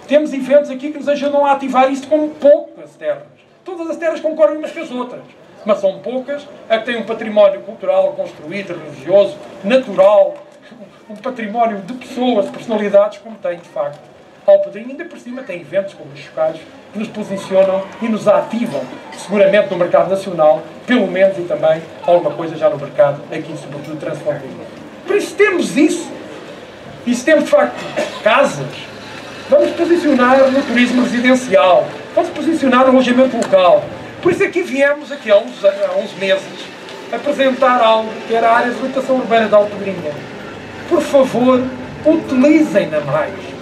Speaker 4: Temos eventos aqui que nos ajudam a ativar isto com poucas terras. Todas as terras concorrem umas com as outras, mas são poucas a que têm um património cultural construído, religioso, natural, um património de pessoas, de personalidades, como tem de facto Alpedrinho. Ainda por cima tem eventos como os chocalhos que nos posicionam e nos ativam, seguramente no mercado nacional, pelo menos e também alguma coisa já no mercado aqui, sobretudo transfronteiro. Por isso temos isso. E se temos de facto casas, vamos posicionar no turismo residencial, vamos posicionar no alojamento local. Por isso aqui viemos, aqui há uns, há uns meses, apresentar algo que era a área de habitação urbana da Alpedrinha. Por favor, utilizem-na mais.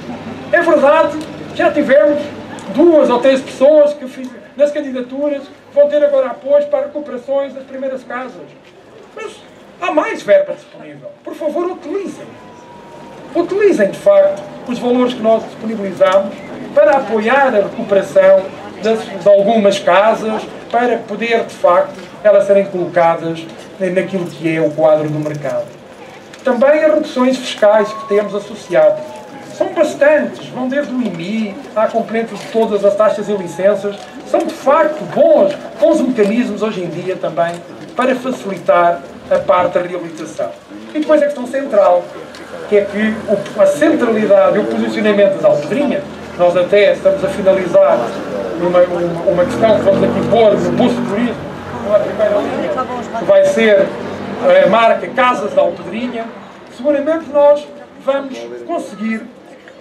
Speaker 4: É verdade, já tivemos duas ou três pessoas que fiz, nas candidaturas vão ter agora apoios para recuperações das primeiras casas. Mas há mais verba disponível. Por favor, utilizem. Utilizem, de facto, os valores que nós disponibilizamos para apoiar a recuperação de algumas casas, para poder, de facto, elas serem colocadas naquilo que é o quadro do mercado. Também as reduções fiscais que temos associadas. São bastantes, vão desde o IMI à componente de todas as taxas e licenças. São, de facto, bons, bons mecanismos hoje em dia também para facilitar a parte da reabilitação. E depois a questão central, que é que a centralidade e o posicionamento da Alpedrinha, nós até estamos a finalizar uma, uma, uma questão que vamos aqui pôr no Busto de Turismo, numa primeira linha, que vai ser a marca Casas da Alpedrinha, seguramente nós vamos conseguir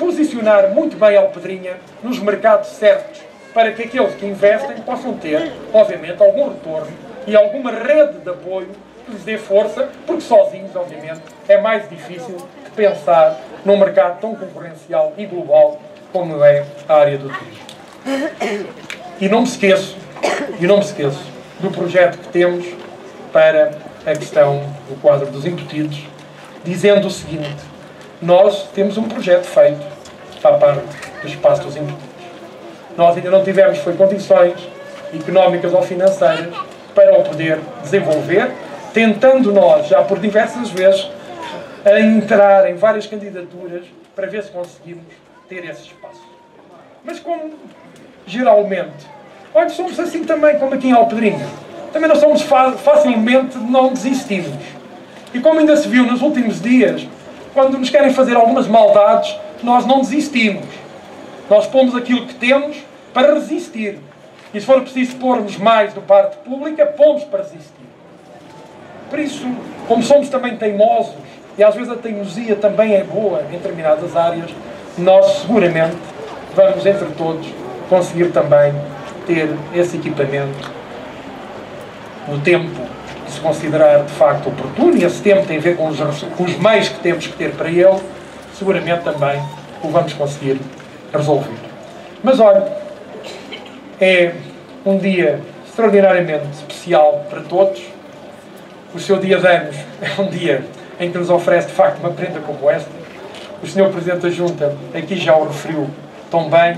Speaker 4: posicionar muito bem a Alpedrinha nos mercados certos, para que aqueles que investem possam ter, obviamente, algum retorno e alguma rede de apoio que lhes dê força, porque sozinhos, obviamente, é mais difícil de pensar num mercado tão concorrencial e global como é a área do turismo. E não me esqueço, e não me esqueço do projeto que temos para a questão do quadro dos embutidos, dizendo o seguinte: nós temos um projeto feito a parte do espaço dos embutidos. Nós ainda não tivemos foi condições económicas ou financeiras para o poder desenvolver, tentando nós, já por diversas vezes, a entrar em várias candidaturas para ver se conseguimos ter esse espaço. Mas como geralmente, olha, somos assim também como aqui em Alpedrinha. Também não somos facilmente não desistimos. E como ainda se viu nos últimos dias, quando nos querem fazer algumas maldades, nós não desistimos. Nós pomos aquilo que temos para resistir. E se for preciso pormos mais do parte pública, pomos para resistir. Por isso, como somos também teimosos, e às vezes a teimosia também é boa em determinadas áreas, nós seguramente vamos entre todos conseguir também ter esse equipamento no tempo que se considerar de facto oportuno, e esse tempo tem a ver com os, com os meios que temos que ter para ele, seguramente também o vamos conseguir resolver. Mas olha, é um dia extraordinariamente especial para todos. O seu dia de anos é um dia em que nos oferece de facto uma prenda como esta. O Sr. Presidente da Junta aqui já o referiu tão bem.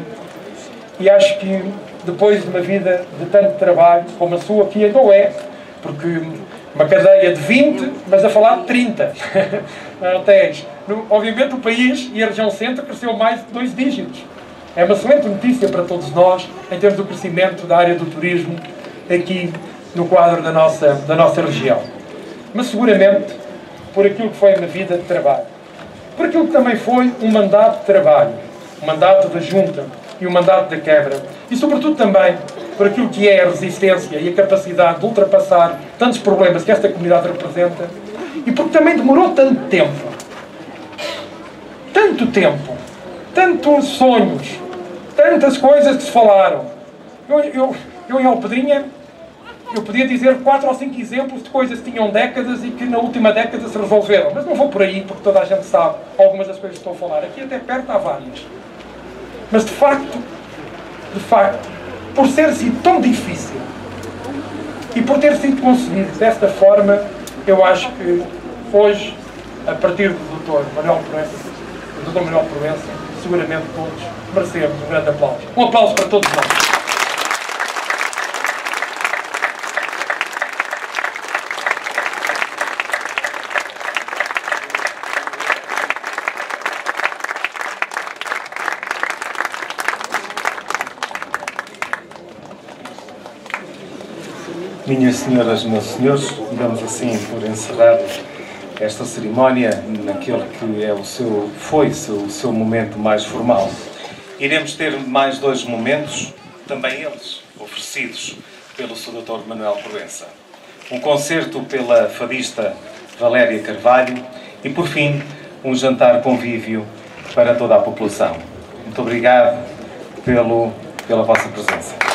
Speaker 4: E acho que depois de uma vida de tanto trabalho como a sua, que ainda é, porque uma cadeia de 20, mas a falar de 30 hotéis. Obviamente o país e a região centro cresceu mais de dois dígitos. É uma excelente notícia para todos nós em termos do crescimento da área do turismo aqui no quadro da nossa, da nossa região. Mas seguramente por aquilo que foi uma vida de trabalho. Por aquilo que também foi um mandato de trabalho, um mandato da Junta e um mandato da Câmara. E sobretudo também por aquilo que é a resistência e a capacidade de ultrapassar tantos problemas que esta comunidade representa e porque também demorou tanto tempo. Tanto tempo. Tantos sonhos. Tantas coisas que se falaram. Eu, eu, eu em Alpedrinha, eu podia dizer quatro ou cinco exemplos de coisas que tinham décadas e que na última década se resolveram. Mas não vou por aí, porque toda a gente sabe algumas das coisas que estou a falar. Aqui até perto há várias. Mas de facto, de facto, por ser sido tão difícil e por ter sido concebido desta forma, eu acho que hoje, a partir do Dr. Manuel Proença, do Dr. Manuel Proença, seguramente todos merecemos um grande aplauso. Um aplauso para todos nós.
Speaker 5: Minhas senhoras, meus senhores, damos assim por encerrado esta cerimónia naquele que é o seu, foi o seu momento mais formal. Iremos ter mais dois momentos, também eles oferecidos pelo Sr. Dr. Manuel Proença. Um concerto pela fadista Valéria Carvalho e, por fim, um jantar convívio para toda a população. Muito obrigado pelo, pela vossa presença.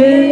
Speaker 6: Da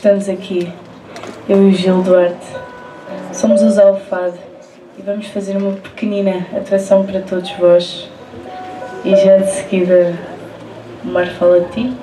Speaker 5: Estamos aqui, eu e o Gil Duarte. Somos os Alfado e vamos fazer uma pequenina atração para todos vós. E já de seguida, o mar fala a ti.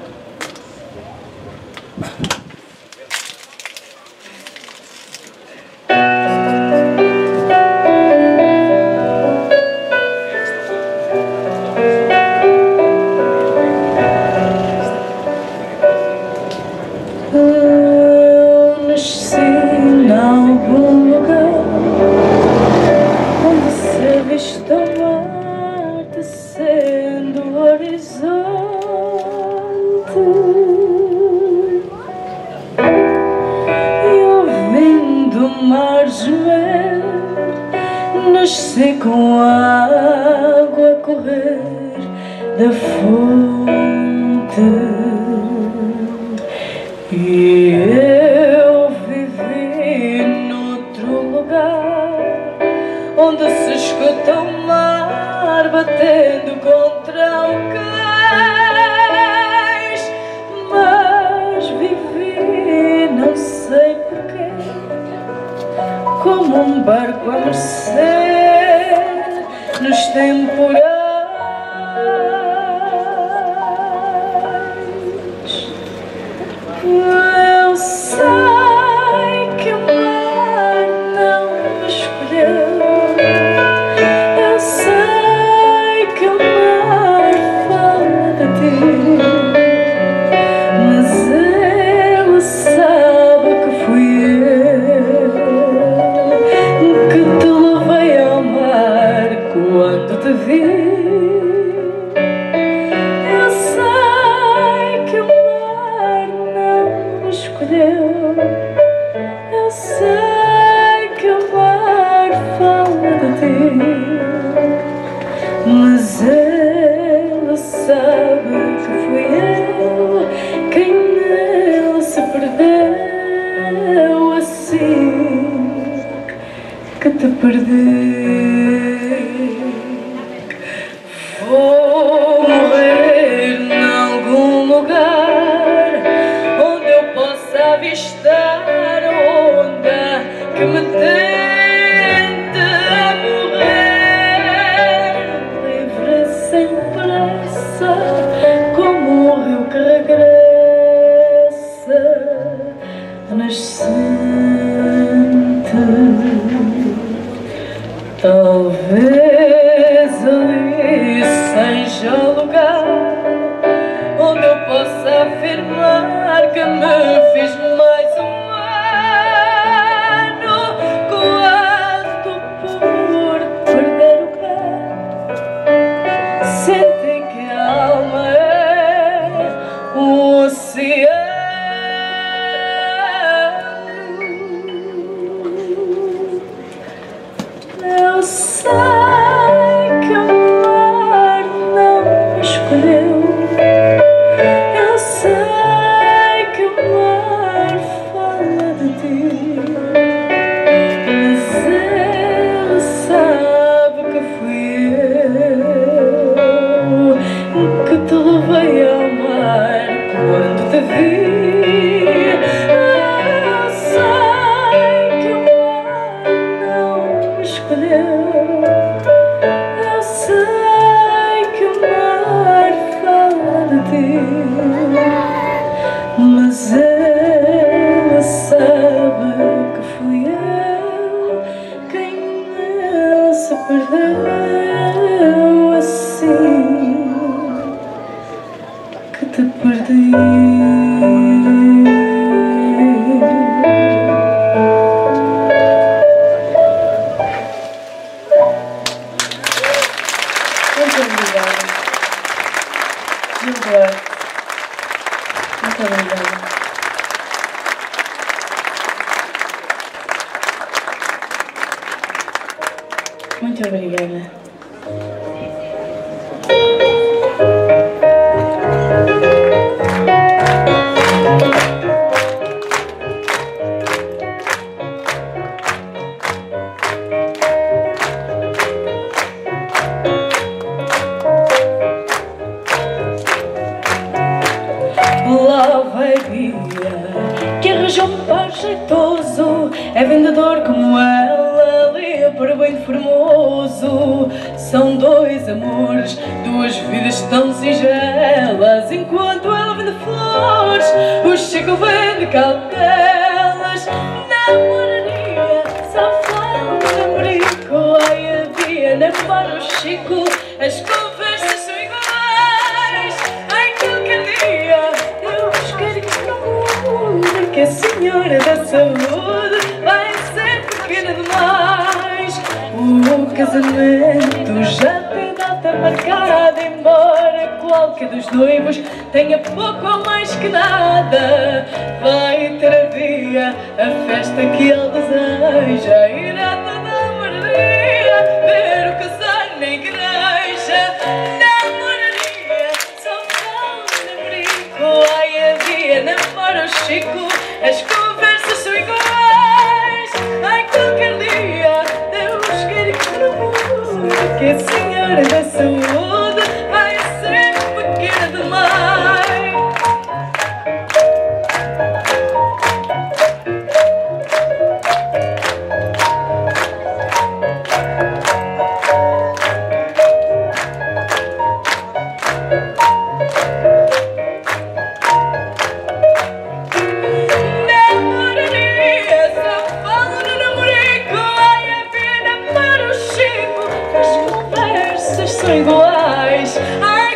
Speaker 5: Conversas são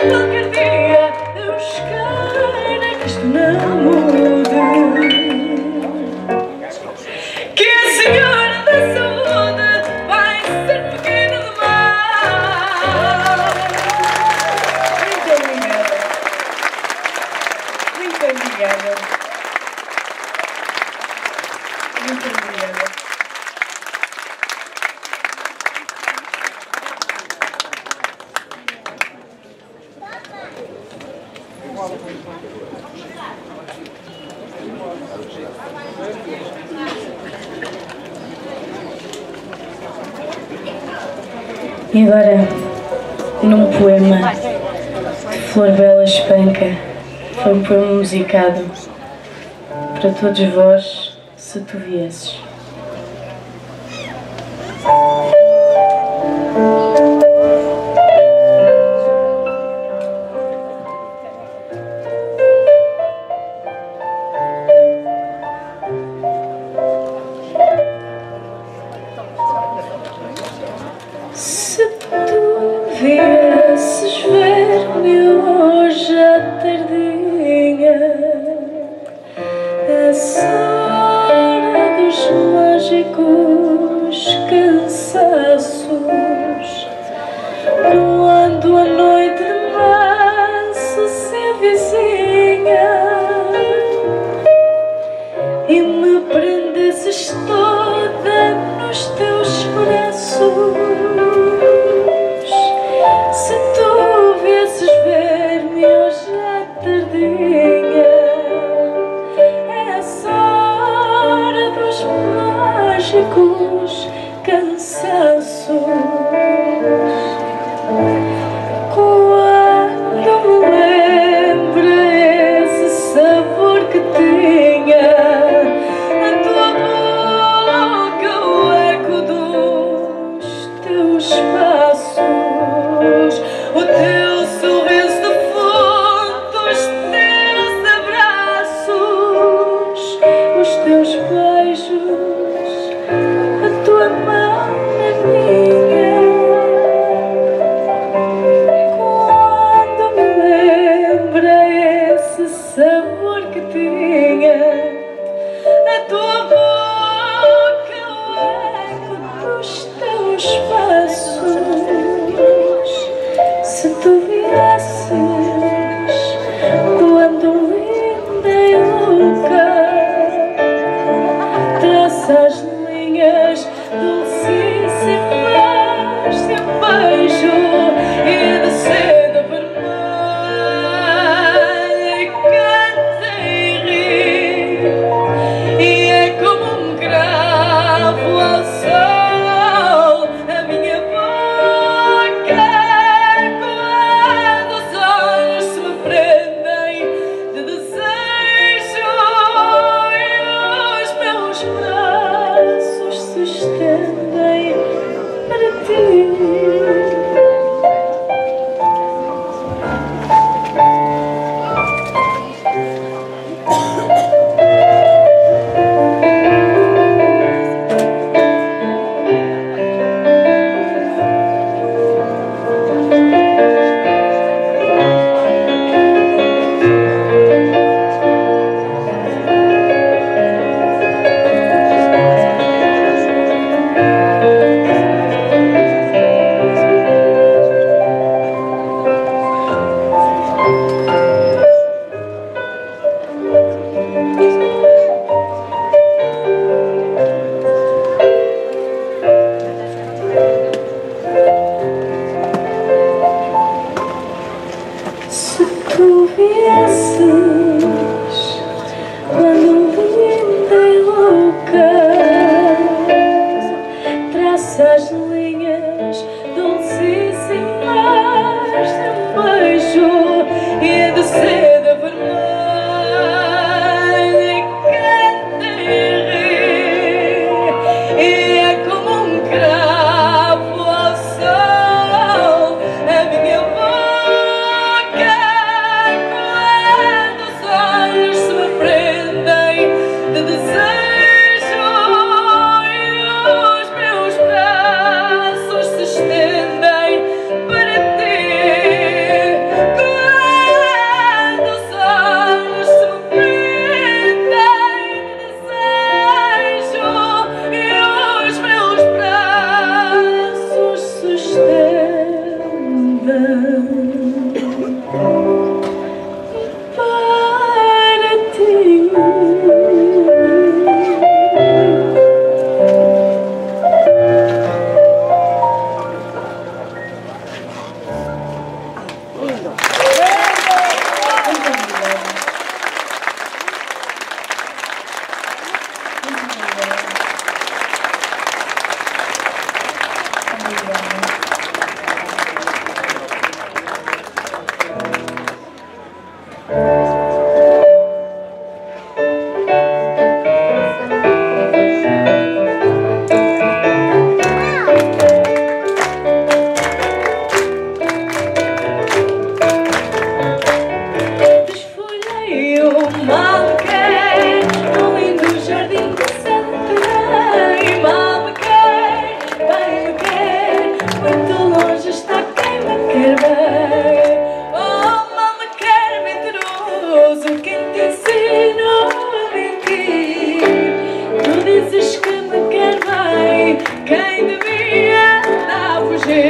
Speaker 5: musicado para todos vós, se tu viesses.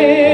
Speaker 5: A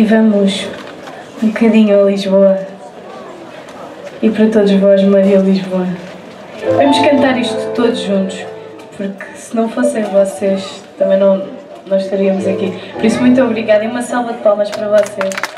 Speaker 5: e vamos um bocadinho a Lisboa. E para todos vós, Maria Lisboa. Vamos cantar isto todos juntos, porque se não fossem vocês, também não, não estaríamos aqui. Por isso, muito obrigada e uma salva de palmas para vocês.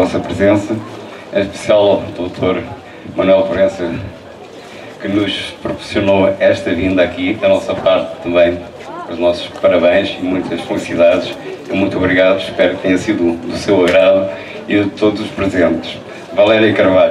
Speaker 7: vossa presença, em especial ao Dr. Manuel Proença, que nos proporcionou esta vinda aqui, da nossa parte também, os nossos parabéns e muitas felicidades. E muito obrigado, espero que tenha sido do seu agrado e de todos os presentes. Valéria Carvalho.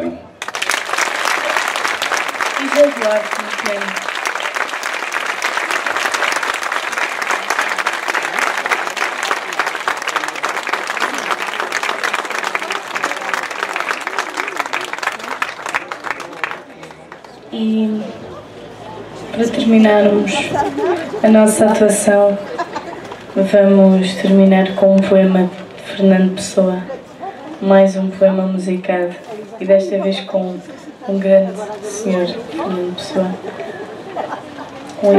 Speaker 5: a nossa atuação, vamos terminar com um poema de Fernando Pessoa, mais um poema musicado, e desta vez com um grande senhor, Fernando Pessoa. Um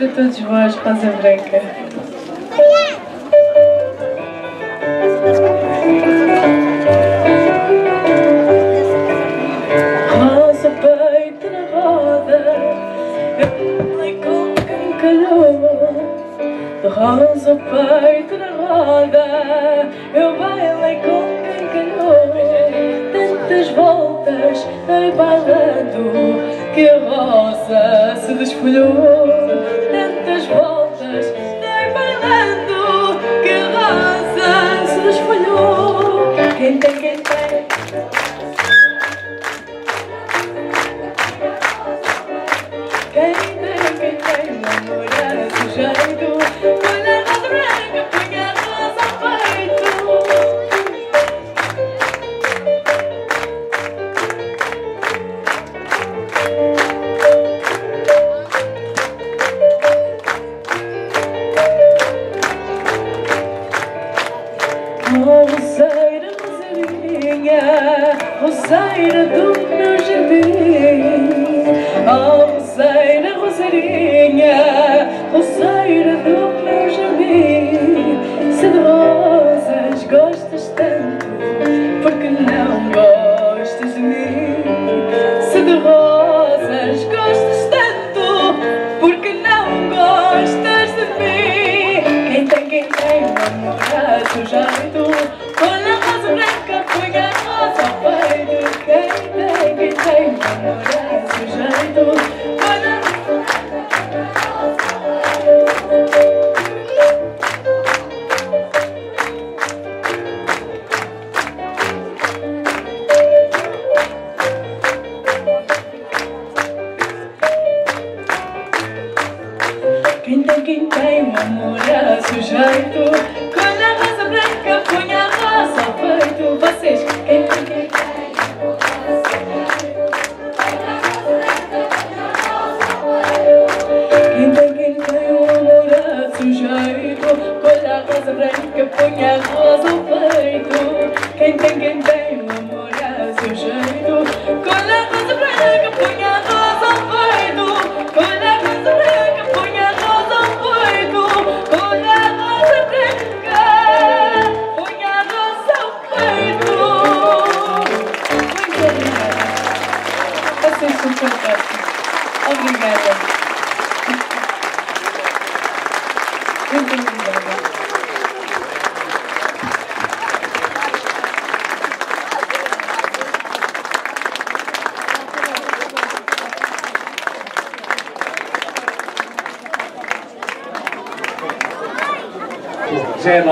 Speaker 5: para todos voz Rosa Branca.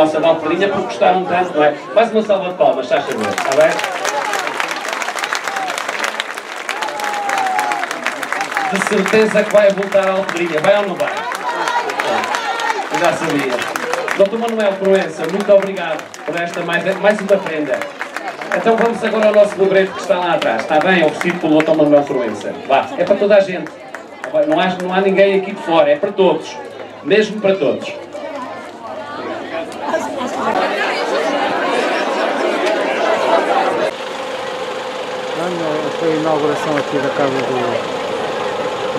Speaker 2: nossa Valtelinha porque gostaram tanto, não é? Mais uma salva de palmas, está a favor, está bem? De certeza que vai voltar à Alpedrinha, vai ou não vai? Eu já sabia. Doutor Manuel Proença, muito obrigado por esta mais, mais uma prenda. Então vamos agora ao nosso livreto que está lá atrás. Está bem? Oferecido pelo Dr. Manuel Proença. Vá, é para toda a gente. Não há, não há ninguém aqui de fora, é para todos. Mesmo para todos.
Speaker 8: inauguração aqui da casa do,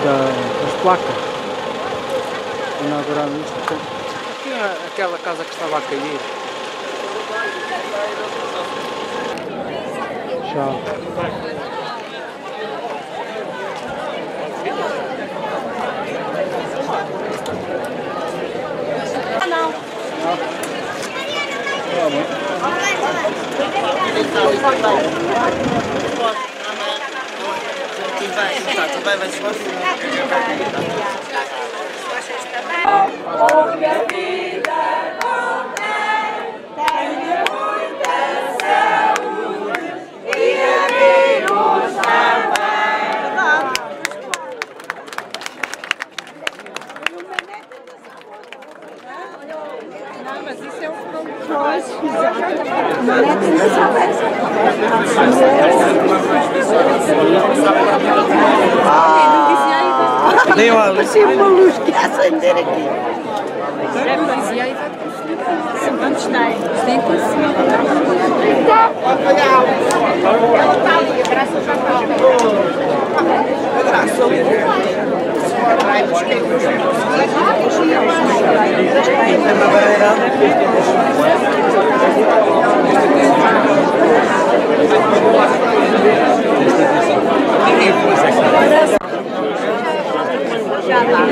Speaker 8: da, das placas. Inauguraram isto. Então. Aqui é aquela casa que estava a cair. Tchau.
Speaker 9: Ah,
Speaker 10: não. Não. Não, não. Obiad achei uma luz que ia acender aqui.
Speaker 9: A. A 下
Speaker 4: 吧。